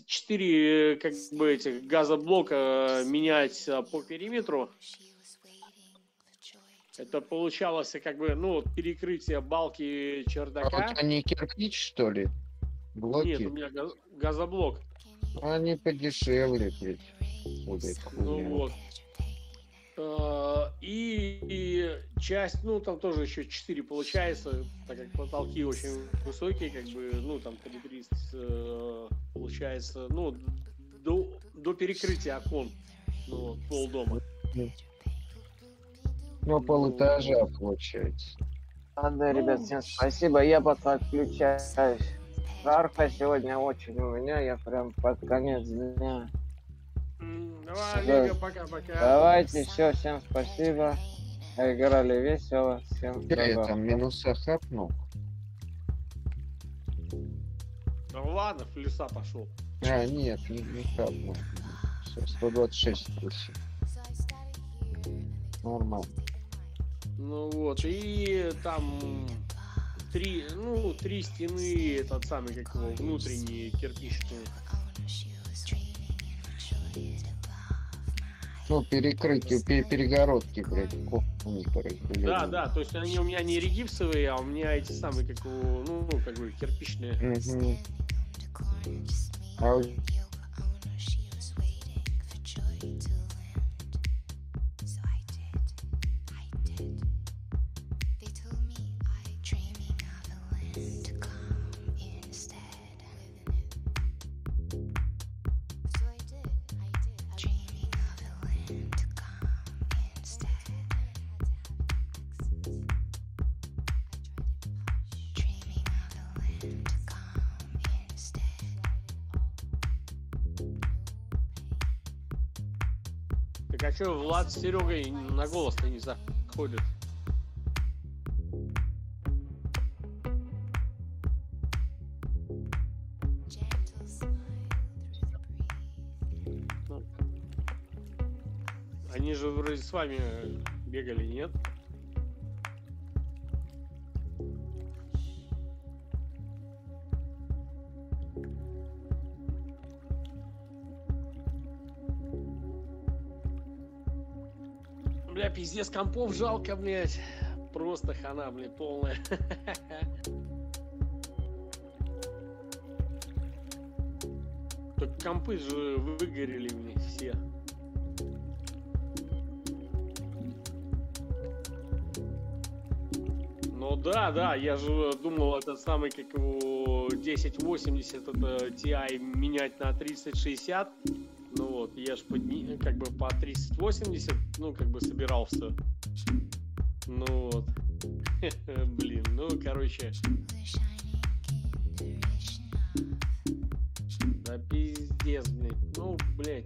Speaker 5: четыре как бы этих газоблока менять а, по периметру. Это получалось как бы ну перекрытие балки
Speaker 1: А
Speaker 5: чердака.
Speaker 1: вот они кирпич, что ли? Блоки?
Speaker 5: Нет, у меня газ- газоблок.
Speaker 1: Они подешевле. Будет
Speaker 5: Ну вот. Э, И, и часть, ну там тоже еще 4 получается, так как потолки очень высокие, как бы, ну там калибрист э, получается, ну до, до перекрытия окон, ну вот, полдома.
Speaker 1: Ну, полэтажа получается.
Speaker 2: Ладно, ребят, всем спасибо. Я пока отключаюсь. Жарко сегодня очень у меня, я прям под конец дня.
Speaker 5: Давай,
Speaker 2: Да.
Speaker 5: Олега, пока-пока.
Speaker 2: Давайте, все, всем спасибо. Играли весело, всем
Speaker 1: Я
Speaker 2: добра.
Speaker 1: там минуса хапнул.
Speaker 5: Ну ладно, в леса пошел.
Speaker 1: А, нет, не, не хапнул. Всё, 126 плюс. Нормально.
Speaker 5: Ну вот, и там три, ну, три стены, этот самый, как его, внутренние кирпичные.
Speaker 1: Ну, перекрытие, пе- перегородки, блядь, компьютеры.
Speaker 5: Да, да, то есть они у меня не регипсовые, а у меня эти самые, как у, ну, как бы кирпичные.
Speaker 1: Мгм. А
Speaker 5: что, Влад с Серегой на голос-то не заходят? Они же вроде с вами бегали, нет? Пиздец, компов жалко, блядь. Просто хана, блядь, полная. Так компы же выгорели, блядь, все. Ну да, да, я же думал, этот самый, как его 1080, это TI менять на 3060. Вот, я ж подни... как бы по 3080, ну, как бы собирался. Ну вот. Блин, ну, короче. Да пиздец, блядь. Ну, блядь.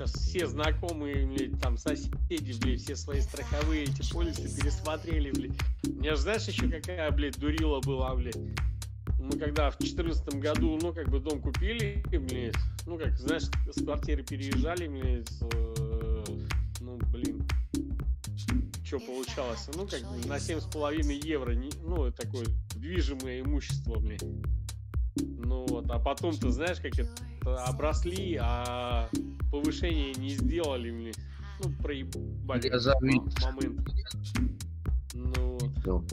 Speaker 5: Сейчас все знакомые, блядь, там соседи, блядь, все свои страховые эти полисы пересмотрели, блядь. У меня же знаешь еще какая, блядь, дурила была, блядь. Мы когда в четырнадцатом году, ну, как бы дом купили, блядь, ну, как, знаешь, с квартиры переезжали, блядь, э, ну, блин, что получалось? Ну, как бы на семь с половиной евро, не- ну, такое движимое имущество, блядь. Ну, вот, а потом-то, знаешь, как это, обросли, а повышение не сделали, блядь. Ну, проебали.
Speaker 1: Я завидую.
Speaker 5: момент. Ну, вот.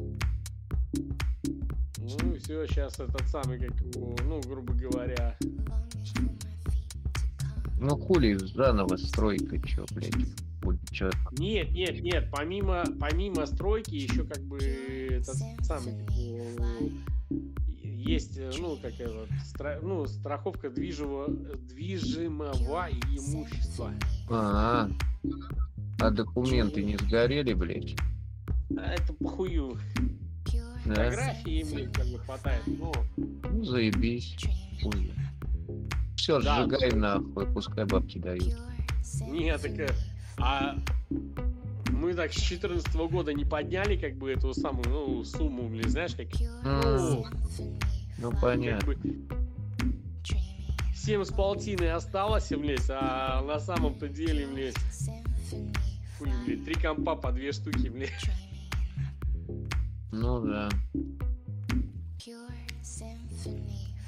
Speaker 5: Ну и все, сейчас этот самый, как его, ну, грубо говоря.
Speaker 1: Ну хули заново стройка, чё, блядь. Чё?
Speaker 5: Нет, нет, нет, помимо, помимо стройки еще как бы этот самый, как его, есть, э, ну, как это, стра- ну, страховка движимого, движимого имущества.
Speaker 1: А, а документы не сгорели, блядь?
Speaker 5: А это похую.
Speaker 1: Да?
Speaker 5: Фотографии, блин, как бы хватает. Ну,
Speaker 1: Ну, заебись. Хуй. все,
Speaker 5: Да,
Speaker 1: сжигай нахуй, пускай бабки дают.
Speaker 5: Нет, так... э, А мы так с 14 года не подняли как бы эту самую, ну, сумму, блин, знаешь, как... Ну,
Speaker 1: Ну, понятно.
Speaker 5: Семь с полтиной осталось, блядь, а на самом-то деле, блядь, хули, блядь, три компа по две штуки, блядь.
Speaker 1: Ну да.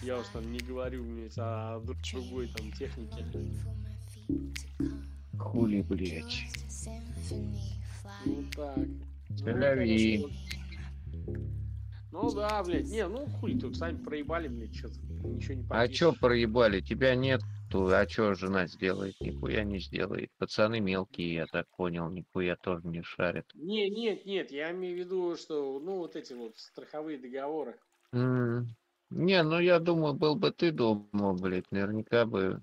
Speaker 5: Я уж там не говорю, блядь, о другой там технике.
Speaker 1: Хули, блядь.
Speaker 5: Ну так. Ну,
Speaker 1: Тель-Авив.
Speaker 5: Ну да, блядь, не, ну хули тут сами проебали, блядь, что-то ничего не
Speaker 1: А
Speaker 5: поделаешь.
Speaker 1: чё проебали? Тебя нету. А чё жена сделает? Нихуя не сделает. Пацаны мелкие, я так понял, нихуя тоже не шарят.
Speaker 5: Не, нет, нет, я имею в виду, что, ну, вот эти вот страховые договоры.
Speaker 1: М. Не, ну я думаю, был бы ты дома, блядь, наверняка бы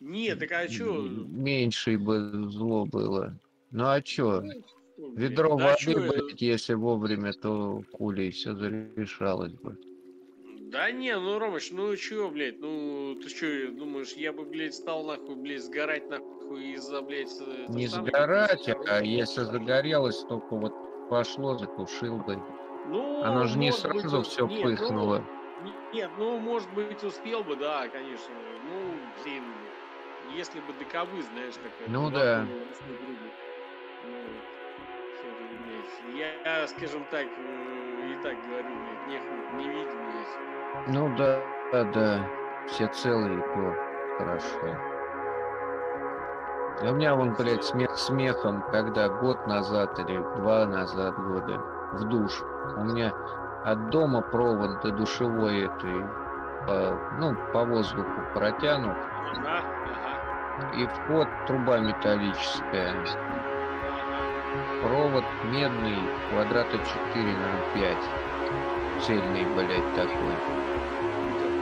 Speaker 5: Нет, так а чё?
Speaker 1: меньше бы зло было. Ну а чё?
Speaker 5: Ну,
Speaker 1: Ведро
Speaker 5: да
Speaker 1: воды, блядь, если вовремя, то хули все зарешалось бы.
Speaker 5: Да не, ну, Ромыч, ну чё, блядь, ну, ты чё, думаешь, я бы, блядь, стал, нахуй, блядь, сгорать, нахуй, из-за, блядь... э,
Speaker 1: Не
Speaker 5: самое,
Speaker 1: сгорать, а если загорелось, только вот пошло, затушил бы.
Speaker 5: Ну,
Speaker 1: Оно же не
Speaker 5: быть,
Speaker 1: сразу
Speaker 5: он-
Speaker 1: все
Speaker 5: нет, ну,
Speaker 1: пыхнуло.
Speaker 5: не- Нет, ну, может быть, успел бы, да, конечно. Ну, блин, если бы доковы, знаешь, как... это,
Speaker 1: Ну да.
Speaker 5: дружбы. Ну, Я, скажем так, э, и так говорю, блядь, нехуй не видел, блядь.
Speaker 1: Ну да, да, да. Все целые, то хорошо. У меня вон, блядь, смех смехом, когда год назад или два назад года в душ. У меня от дома провод до душевой этой, по, ну, по воздуху протянут. И вход труба металлическая. Провод медный, квадрата 4 на 5. Цельный, блядь, такой.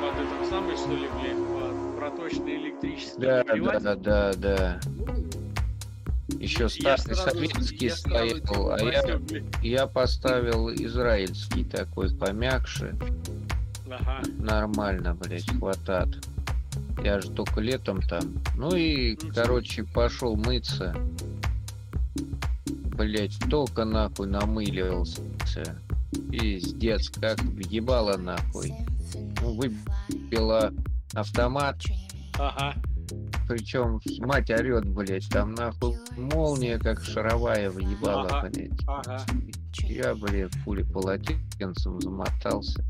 Speaker 5: Под этом самый, что ли, блядь, проточный электрический
Speaker 1: Да, да, да, да, да. Еще
Speaker 5: Я
Speaker 1: старый советский
Speaker 5: сразу
Speaker 1: стоял, а я, я поставил израильский такой помягче.
Speaker 5: Ага.
Speaker 1: Нормально, блядь, хватает. Я же только летом там. Ну и, короче, пошел мыться. Блять, только нахуй намыливался. Пиздец, как въебало нахуй. Ну, выбила автомат,
Speaker 5: Ага.
Speaker 1: причем мать орет, блять, там нахуй молния, как шаровая въебала,
Speaker 5: Ага.
Speaker 1: блять.
Speaker 5: Ага.
Speaker 1: Я, блядь, пули полотенцем замотался.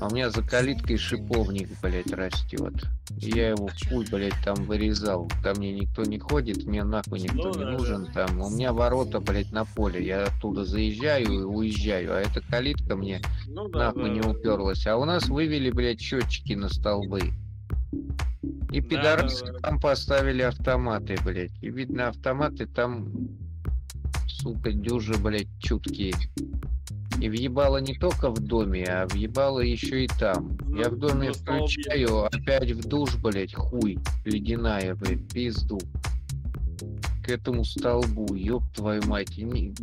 Speaker 1: А у меня за калиткой шиповник, блядь, растет. Я его в пуль, блядь, там вырезал. Ко мне никто не ходит, мне нахуй никто
Speaker 5: Ну
Speaker 1: не
Speaker 5: да,
Speaker 1: нужен там. У меня ворота, блядь, на поле. Я оттуда заезжаю и уезжаю. А эта калитка мне
Speaker 5: Ну да,
Speaker 1: нахуй
Speaker 5: да.
Speaker 1: не уперлась. А у нас вывели, блядь, счетчики на столбы. И
Speaker 5: Да,
Speaker 1: пидорасы
Speaker 5: да, да.
Speaker 1: там поставили автоматы, блядь. И видно, автоматы там, сука, дюжи, блядь, чуткие. И въебало не только в доме, а въебало еще и там.
Speaker 5: Ну,
Speaker 1: Я в доме включаю, опять в душ, блядь, хуй, ледяная, блядь, пизду. К этому столбу, ёб твою мать. Не-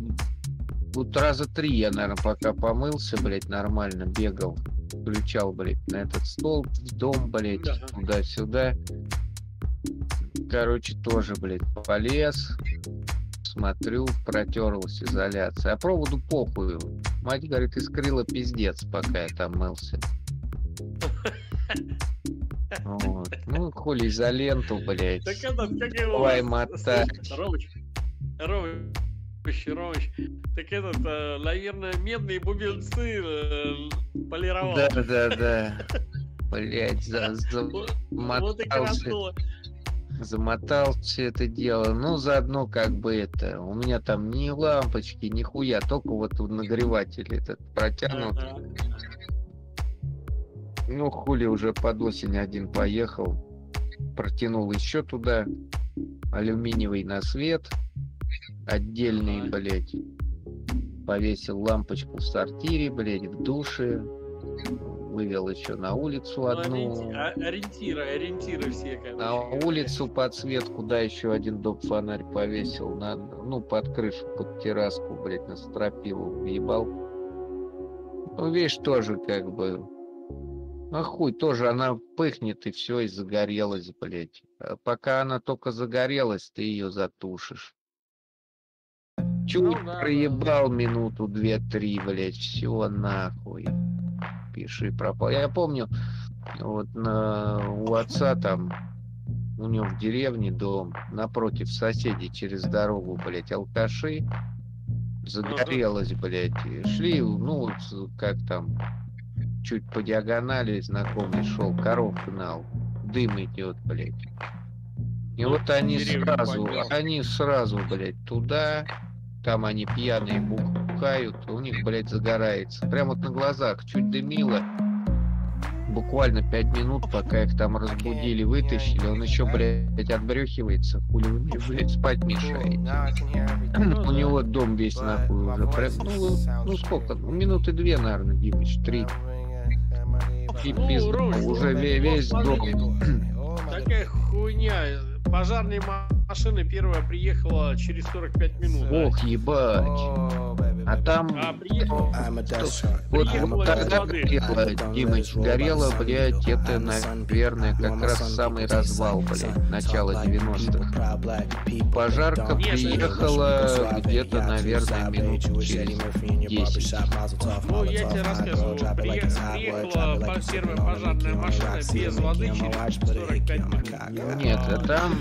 Speaker 1: Вот раза три я, наверное, пока помылся, блядь, нормально бегал. Включал, блядь, на этот столб, в дом, блядь,
Speaker 5: Да.
Speaker 1: туда-сюда. Короче, тоже, блядь, полез. Смотрю, протерлась изоляция. А проводу похуй. Мать говорит, искрила пиздец, пока я там мылся. Вот. Ну, хули изоленту, блядь.
Speaker 5: Так этот, как его...
Speaker 1: Давай мотать.
Speaker 5: Ромыч, Ромыч, Ромыч, так этот, э, наверное, медные бубенцы э, полировал.
Speaker 1: Да, да, да. Блять, за,
Speaker 5: Вот, вот и краснуло.
Speaker 1: Замотал все это дело. Ну, заодно как бы это. У меня там ни лампочки, ни хуя, только вот нагреватель этот протянут. Ну, хули уже под осень один поехал. Протянул еще туда. Алюминиевый на свет. Отдельный, блядь. Повесил лампочку в сортире, блядь, в душе. Вывел еще на улицу
Speaker 5: Ну,
Speaker 1: одну.
Speaker 5: а- Ориентиры, ориентиры все, короче.
Speaker 1: На улицу подсветку, да, еще один доп. фонарь повесил. На, ну, под крышу, под терраску, блядь, на стропилу въебал. Ну, видишь, тоже как бы... А хуй тоже, она пыхнет и все, и загорелась, блядь. А пока она только загорелась, ты ее затушишь. Чуть
Speaker 5: Ну да, да,
Speaker 1: проебал минуту, две-три, блядь, все нахуй. Пиши пропал. Я помню, вот на, у отца там, у него в деревне дом, напротив соседей через дорогу, блядь, алкаши. Загорелось, блядь. Шли, ну, вот как там, чуть по диагонали знакомый шел, коров гнал. Дым идет, блядь. И
Speaker 5: Ну,
Speaker 1: вот они сразу,
Speaker 5: поднял.
Speaker 1: они сразу, блядь, туда, там они пьяные бухают, у них, блядь, загорается. Прямо вот на глазах, чуть дымило. Буквально пять минут, пока их там разбудили, вытащили, он еще, блядь, отбрехивается, хули вы мне, блядь, спать мешаете. У него дом весь нахуй уже прям, ну, ну сколько, ну, минуты две, наверное, Димыч, три. И
Speaker 5: Ну, Рось,
Speaker 1: уже
Speaker 5: ну,
Speaker 1: ве-
Speaker 5: ну,
Speaker 1: весь дом.
Speaker 5: Такая хуйня. Пожарная ма- машина первая приехала через 45 минут.
Speaker 1: Ох, ебать. А там
Speaker 5: А приехала...
Speaker 1: Вот,
Speaker 5: Приехала
Speaker 1: вот тогда горело, Димыч, горело, блядь, это, наверное, как раз самый развал, блядь, начало 90-х. Пожарка приехала где-то, наверное, минут через 10.
Speaker 5: Ну, я тебе рассказываю. Приехала, приехала первая пожарная машина без воды через 45 минут.
Speaker 1: Нет, а там,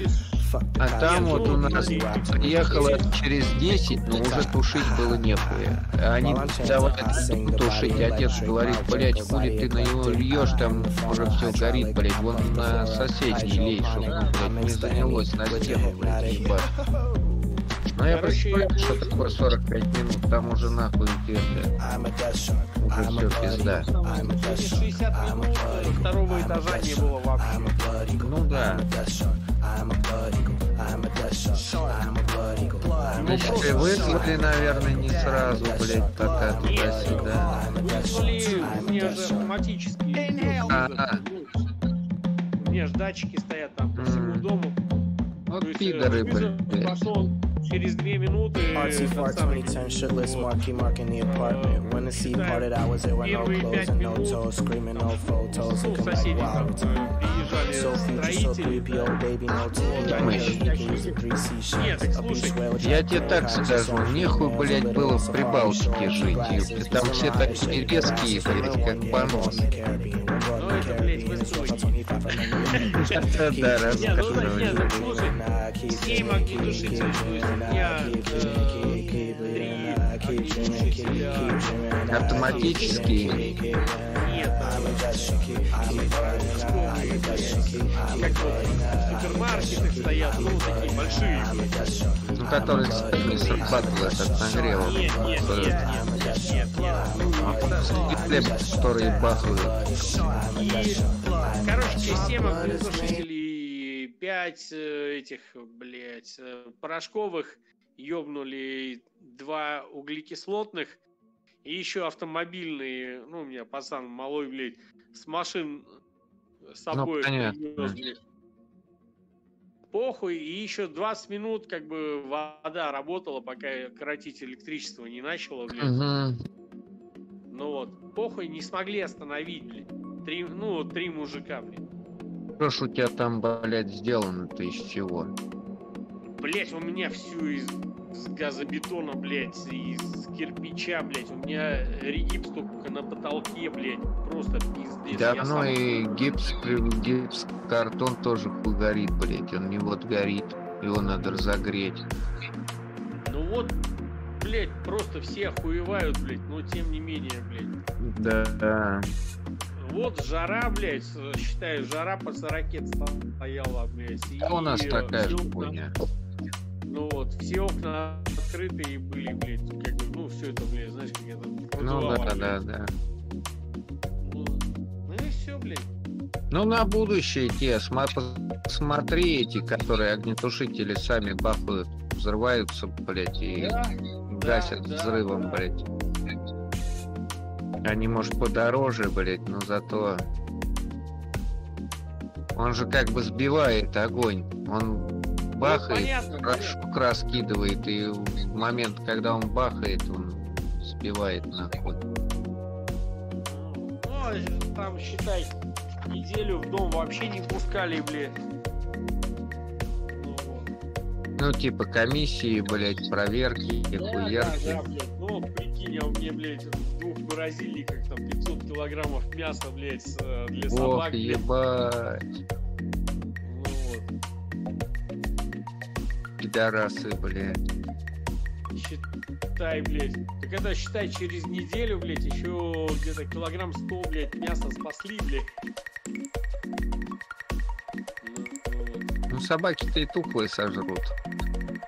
Speaker 1: а там вот у нас приехала через 10, но уже тушить было нехуя. А Они давай тушить. Отец говорит, блядь, хули ты на него льешь, там уже все горит, блядь, вон на соседей лей, чтобы, блядь, не занялось на стену, блядь, ебать. Ну я представляю, что такое 45 минут, там уже нахуй это, уже все пизда.
Speaker 5: Через 60 минут второго этажа не было вообще.
Speaker 1: Ну да.
Speaker 5: Ну,
Speaker 1: Значит, вызвали, наверное, не сразу, блядь, пока туда-сюда.
Speaker 5: Вызвали, меня же автоматически
Speaker 1: А,
Speaker 5: вызов. Ну, У меня же датчики стоят там по всему дому.
Speaker 1: Вот
Speaker 5: э,
Speaker 1: пидоры, блядь.
Speaker 5: Через две минуты.
Speaker 7: RT
Speaker 5: этот
Speaker 7: Far
Speaker 5: самый,
Speaker 7: 2010 shitless
Speaker 5: вот,
Speaker 7: marquee marking the apartment. When the seat parted, I was there with no
Speaker 5: Первые
Speaker 7: clothes
Speaker 5: пять
Speaker 7: and no
Speaker 5: минут.
Speaker 7: toes, screaming no photos,
Speaker 5: Ну,
Speaker 7: looking like
Speaker 5: соседи
Speaker 7: wow.
Speaker 5: там э, приезжали
Speaker 7: So future, so
Speaker 5: строители.
Speaker 7: 3PO, baby, no TV.
Speaker 1: Думаешь?
Speaker 7: You can use the 3C
Speaker 5: Нет,
Speaker 7: shit.
Speaker 5: так
Speaker 7: A
Speaker 5: слушай,
Speaker 7: beach whale
Speaker 1: Я тебе так скажу,
Speaker 7: of
Speaker 1: нехуй, блядь,
Speaker 7: a
Speaker 1: было в Прибалтике жить, ёпта. Там все такие резкие,
Speaker 7: glasses,
Speaker 1: блядь,
Speaker 7: everyone
Speaker 1: как понос.
Speaker 7: On the Caribbean. We brought
Speaker 5: Ну,
Speaker 7: the
Speaker 5: это, блядь, в
Speaker 7: Caribbean,
Speaker 5: истории.
Speaker 7: it's 25
Speaker 1: Да,
Speaker 5: Не, ну,
Speaker 1: рассказывай.
Speaker 5: нет, ну, слушай, семь огнетушителей, то есть у меня э, три огнетушителя
Speaker 1: Автоматические.
Speaker 5: нет, как супермаркетах стоят, ну, такие большие.
Speaker 1: Ну, которые не срабатывают от нагрева.
Speaker 5: Нет, нет, нет, нет, нет, нет.
Speaker 1: И хлеб, которые бахают.
Speaker 5: Короче, система огнетушителей, пять э, этих, блядь, э, порошковых, ёбнули два углекислотных, и еще автомобильные, ну, у меня пацан малой, блядь, с машин с
Speaker 1: Ну,
Speaker 5: собой блядь. Похуй, и еще 20 минут, как бы, вода работала, пока коротить электричество не начало, блядь.
Speaker 1: Мгм.
Speaker 5: Ну вот, похуй, не смогли остановить, блядь. Три, ну, три мужика, блядь.
Speaker 1: Что ж у тебя там, блядь, сделано-то из чего?
Speaker 5: Блять, у меня всю из, из газобетона, блять, из кирпича, блять. У меня регипс только на потолке, блять. Просто пиздец.
Speaker 1: Да, ну
Speaker 5: сам-
Speaker 1: и гипс, гипс, картон тоже горит, блядь. Он не вот горит. Его надо разогреть.
Speaker 5: Ну вот, блять, просто все охуевают, блять. Но тем не менее, блять.
Speaker 1: Да.
Speaker 5: Вот жара, блять, считаю, жара по 40 стояла, блять.
Speaker 1: Да у нас такая же хуйня.
Speaker 5: Ну вот, все окна открытые были, блять. Как бы, ну, все это, блядь, знаешь, как это
Speaker 1: Ну да,
Speaker 5: блядь.
Speaker 1: да, да.
Speaker 5: Ну, ну и все, блядь.
Speaker 1: Ну на будущее те, посмотри эти, которые огнетушители сами бахают, взрываются, блядь, и
Speaker 5: Да,
Speaker 1: гасят
Speaker 5: да,
Speaker 1: взрывом,
Speaker 5: да.
Speaker 1: блядь. Они, может, подороже, блядь, но зато... Он же как бы сбивает огонь. Он бахает,
Speaker 5: понятно,
Speaker 1: порошок раскидывает, и в момент, когда он бахает, он сбивает нахуй.
Speaker 5: Ну, там, считай, Неделю в дом вообще не пускали, блядь. Ну.
Speaker 1: Ну, типа комиссии, блядь, проверки,
Speaker 5: Да, да,
Speaker 1: хуерки.
Speaker 5: да, блядь. Ну, прикинь, а у меня, блядь, в двух морозильниках там 500 килограммов мяса, блядь, э, для
Speaker 1: Ох,
Speaker 5: собак, блядь.
Speaker 1: ебать. Пидорасы, блядь.
Speaker 5: Считай, блядь. Так это считай, через неделю, блядь, еще где-то килограмм 100, блядь, мяса спасли, блядь. Ну,
Speaker 1: собаки-то и тухлые сожрут.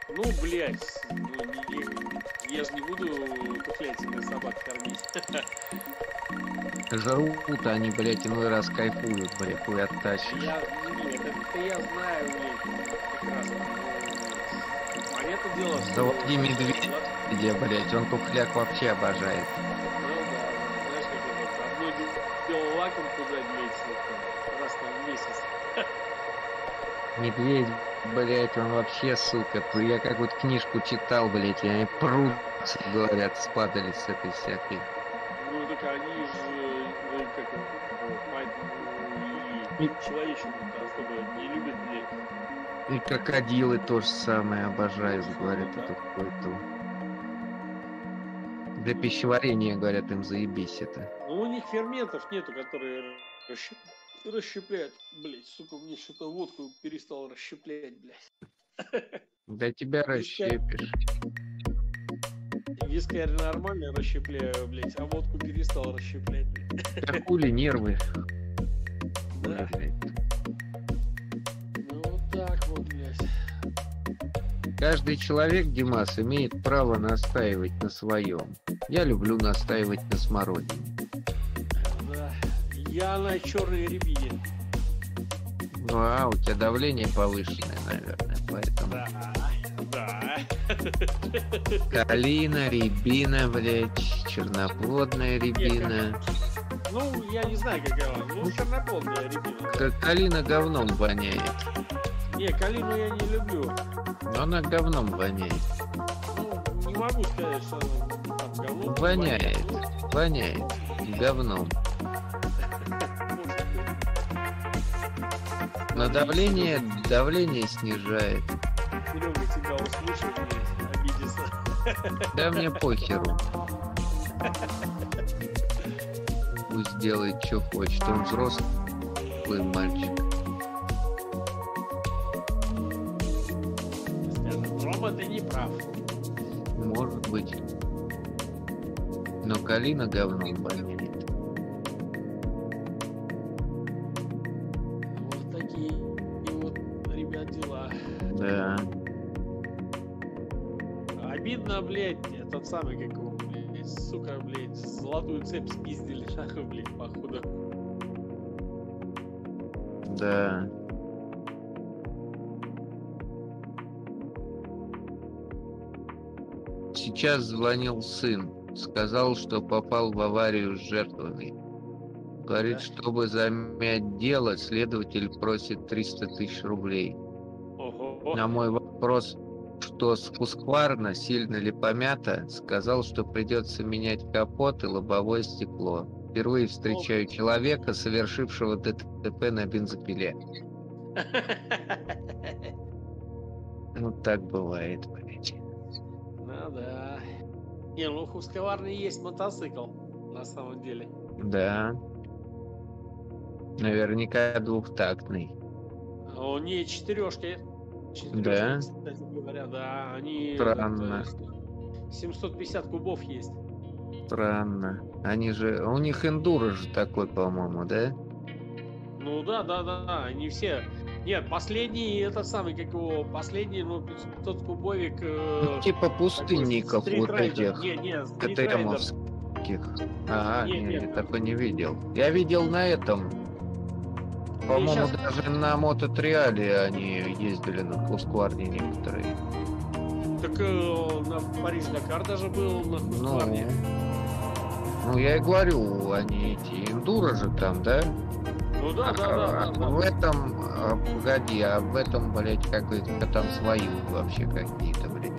Speaker 5: Ну, блядь, ну, не- я же не буду тухлятиной собак кормить.
Speaker 1: Жрут они, блядь, иной раз кайфуют, блядь, хуй оттащишь.
Speaker 5: Я, нет, это я знаю, блядь, прекрасно. Понятное дело, что...
Speaker 1: Заводи медведя. Где, блядь, он тухляк вообще обожает.
Speaker 5: Ну да, знаешь, как это, одно де- дело лакомку дать, блядь, вот там, раз там в месяц.
Speaker 1: Медведь, блядь, он вообще, сука, я как вот книжку читал, блядь, и они прут, говорят, спадали с этой всякой.
Speaker 5: Ну так они же, ну, как это, вот, поэтому и человечину-то особо не любят.
Speaker 1: И крокодилы то же самое обожают, говорят, эту хуету. Для пищеварения, говорят, им заебись это.
Speaker 5: Ну, у них ферментов нету, которые расщеп- расщепляют. Блять, сука, мне что-то водку перестал расщеплять, блядь.
Speaker 1: Для тебя расщепишь.
Speaker 5: Вискарь нормально расщепляю, блядь, а водку перестал расщеплять, блядь.
Speaker 1: Да хули нервы.
Speaker 5: Да.
Speaker 1: блядь.
Speaker 5: Так вот, блядь.
Speaker 1: Каждый человек, Димас, имеет право настаивать на своем. Я люблю настаивать на смородине.
Speaker 5: Да. Я на черной рябине.
Speaker 1: Ну а у тебя давление повышенное, наверное, поэтому.
Speaker 5: Да. Да.
Speaker 1: Калина, рябина, блядь, черноплодная рябина.
Speaker 5: Ну, я не знаю, какая она. Ну, черноплодная рябина.
Speaker 1: К- Калина говном воняет.
Speaker 5: Не, калину я не люблю.
Speaker 1: Но она говном воняет.
Speaker 5: Ну, не могу сказать, что она там говно.
Speaker 1: Воняет. Воняет. Говном. Но давление, давление снижает.
Speaker 5: Серега тебя услышит, блядь, обидится.
Speaker 1: Да мне похеру. Пусть делает, что хочет. Он взрослый мальчик.
Speaker 5: Рома, ты не прав.
Speaker 1: Может быть. Но калина говном воняет.
Speaker 5: Вот такие и вот, ребят, дела.
Speaker 1: Да.
Speaker 5: Обидно, блядь, этот самый, как его, блядь, сука, блядь, золотую цепь спиздили, нахуй, походу.
Speaker 1: Да. Сейчас звонил сын. Сказал, что попал в аварию с жертвами. Говорит,
Speaker 5: Да.
Speaker 1: чтобы замять дело, следователь просит 300 тысяч рублей.
Speaker 5: Ого.
Speaker 1: На мой вопрос, что с Хускварна, сильно ли помято, сказал, что придется менять капот и лобовое стекло. Впервые встречаю человека, совершившего ДТП на бензопиле. Ну так бывает, блядь.
Speaker 5: Ну да. Не, ну у Хускварны есть мотоцикл, на самом деле.
Speaker 1: Да. Наверняка двухтактный.
Speaker 5: А Он не четырешки.
Speaker 1: Да?
Speaker 5: Кстати говоря, да, они...
Speaker 1: Странно.
Speaker 5: это, 750 кубов есть.
Speaker 1: Странно. Они же... У них эндуро же такой, по-моему, да?
Speaker 5: Ну да, да, да, да, они все... Нет, последний, это самый, как его, последний, ну, 500 кубовик... э,
Speaker 1: Ну, типа
Speaker 5: такой
Speaker 1: пустынников вот
Speaker 5: стритрайдер.
Speaker 1: этих.
Speaker 5: Не, не.
Speaker 1: КТМовских. Ага,
Speaker 5: Не,
Speaker 1: не, я такой не видел. Я видел на этом. По-моему,
Speaker 5: щас-
Speaker 1: даже на мототриале они ездили на Хускварне некоторые.
Speaker 5: Так э, на Париж Дакар даже был, на
Speaker 1: Ну, ну, я и говорю, они эти эндуро же там, да?
Speaker 5: Ну да, да, да,
Speaker 1: А
Speaker 5: да, да.
Speaker 1: В этом, а, погоди, а в этом, блядь, как это там свои вообще какие-то, блядь.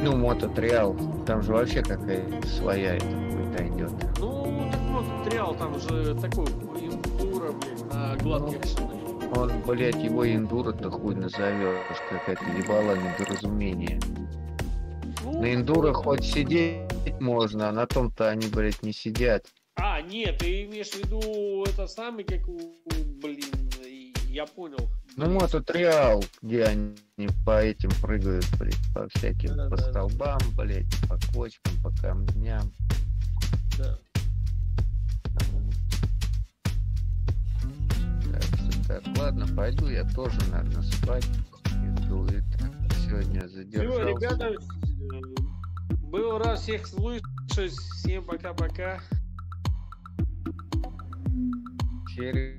Speaker 1: Ну, мототриал, там же вообще какая-то своя эта хуйня идет.
Speaker 5: Ну, так вот, триал там же такой индура, блин, на гладких шинах.
Speaker 1: Он, блядь, его эндуро-то хуй назовешь, какая-то ебала недоразумение.
Speaker 5: Ну,
Speaker 1: На эндуро хоть сидеть можно, а на том-то они, блядь, не сидят.
Speaker 5: А, нет, ты имеешь в виду это самый, как у, блин, я понял.
Speaker 1: Ну, мототриал, где они по этим прыгают, блядь, по всяким, по
Speaker 5: Да-да-да.
Speaker 1: столбам, блядь, по кочкам, по камням.
Speaker 5: Да.
Speaker 1: Так, ладно, пойду я тоже, наверное, спать. Иду, сегодня
Speaker 5: Все,
Speaker 1: задержался.
Speaker 5: ребята, э, был рад всех слышать. Всем пока-пока.
Speaker 1: Серию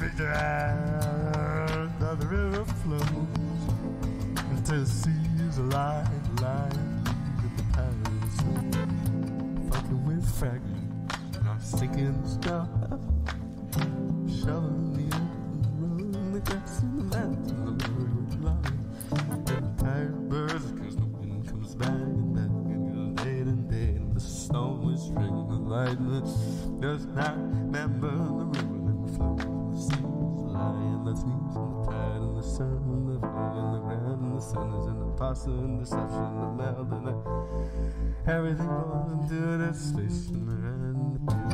Speaker 8: Picture out how the river flows until the sea is alive, alive, leaving the palace. Fucking with fragments, not sinking stuff. Shoveling the earth, rolling the grass in the mountains, the with love. And tired birds, cause the wind comes back and back and day and day, and the snow is ringing the lightning. Does not awesome deception of now that everything goes into the station and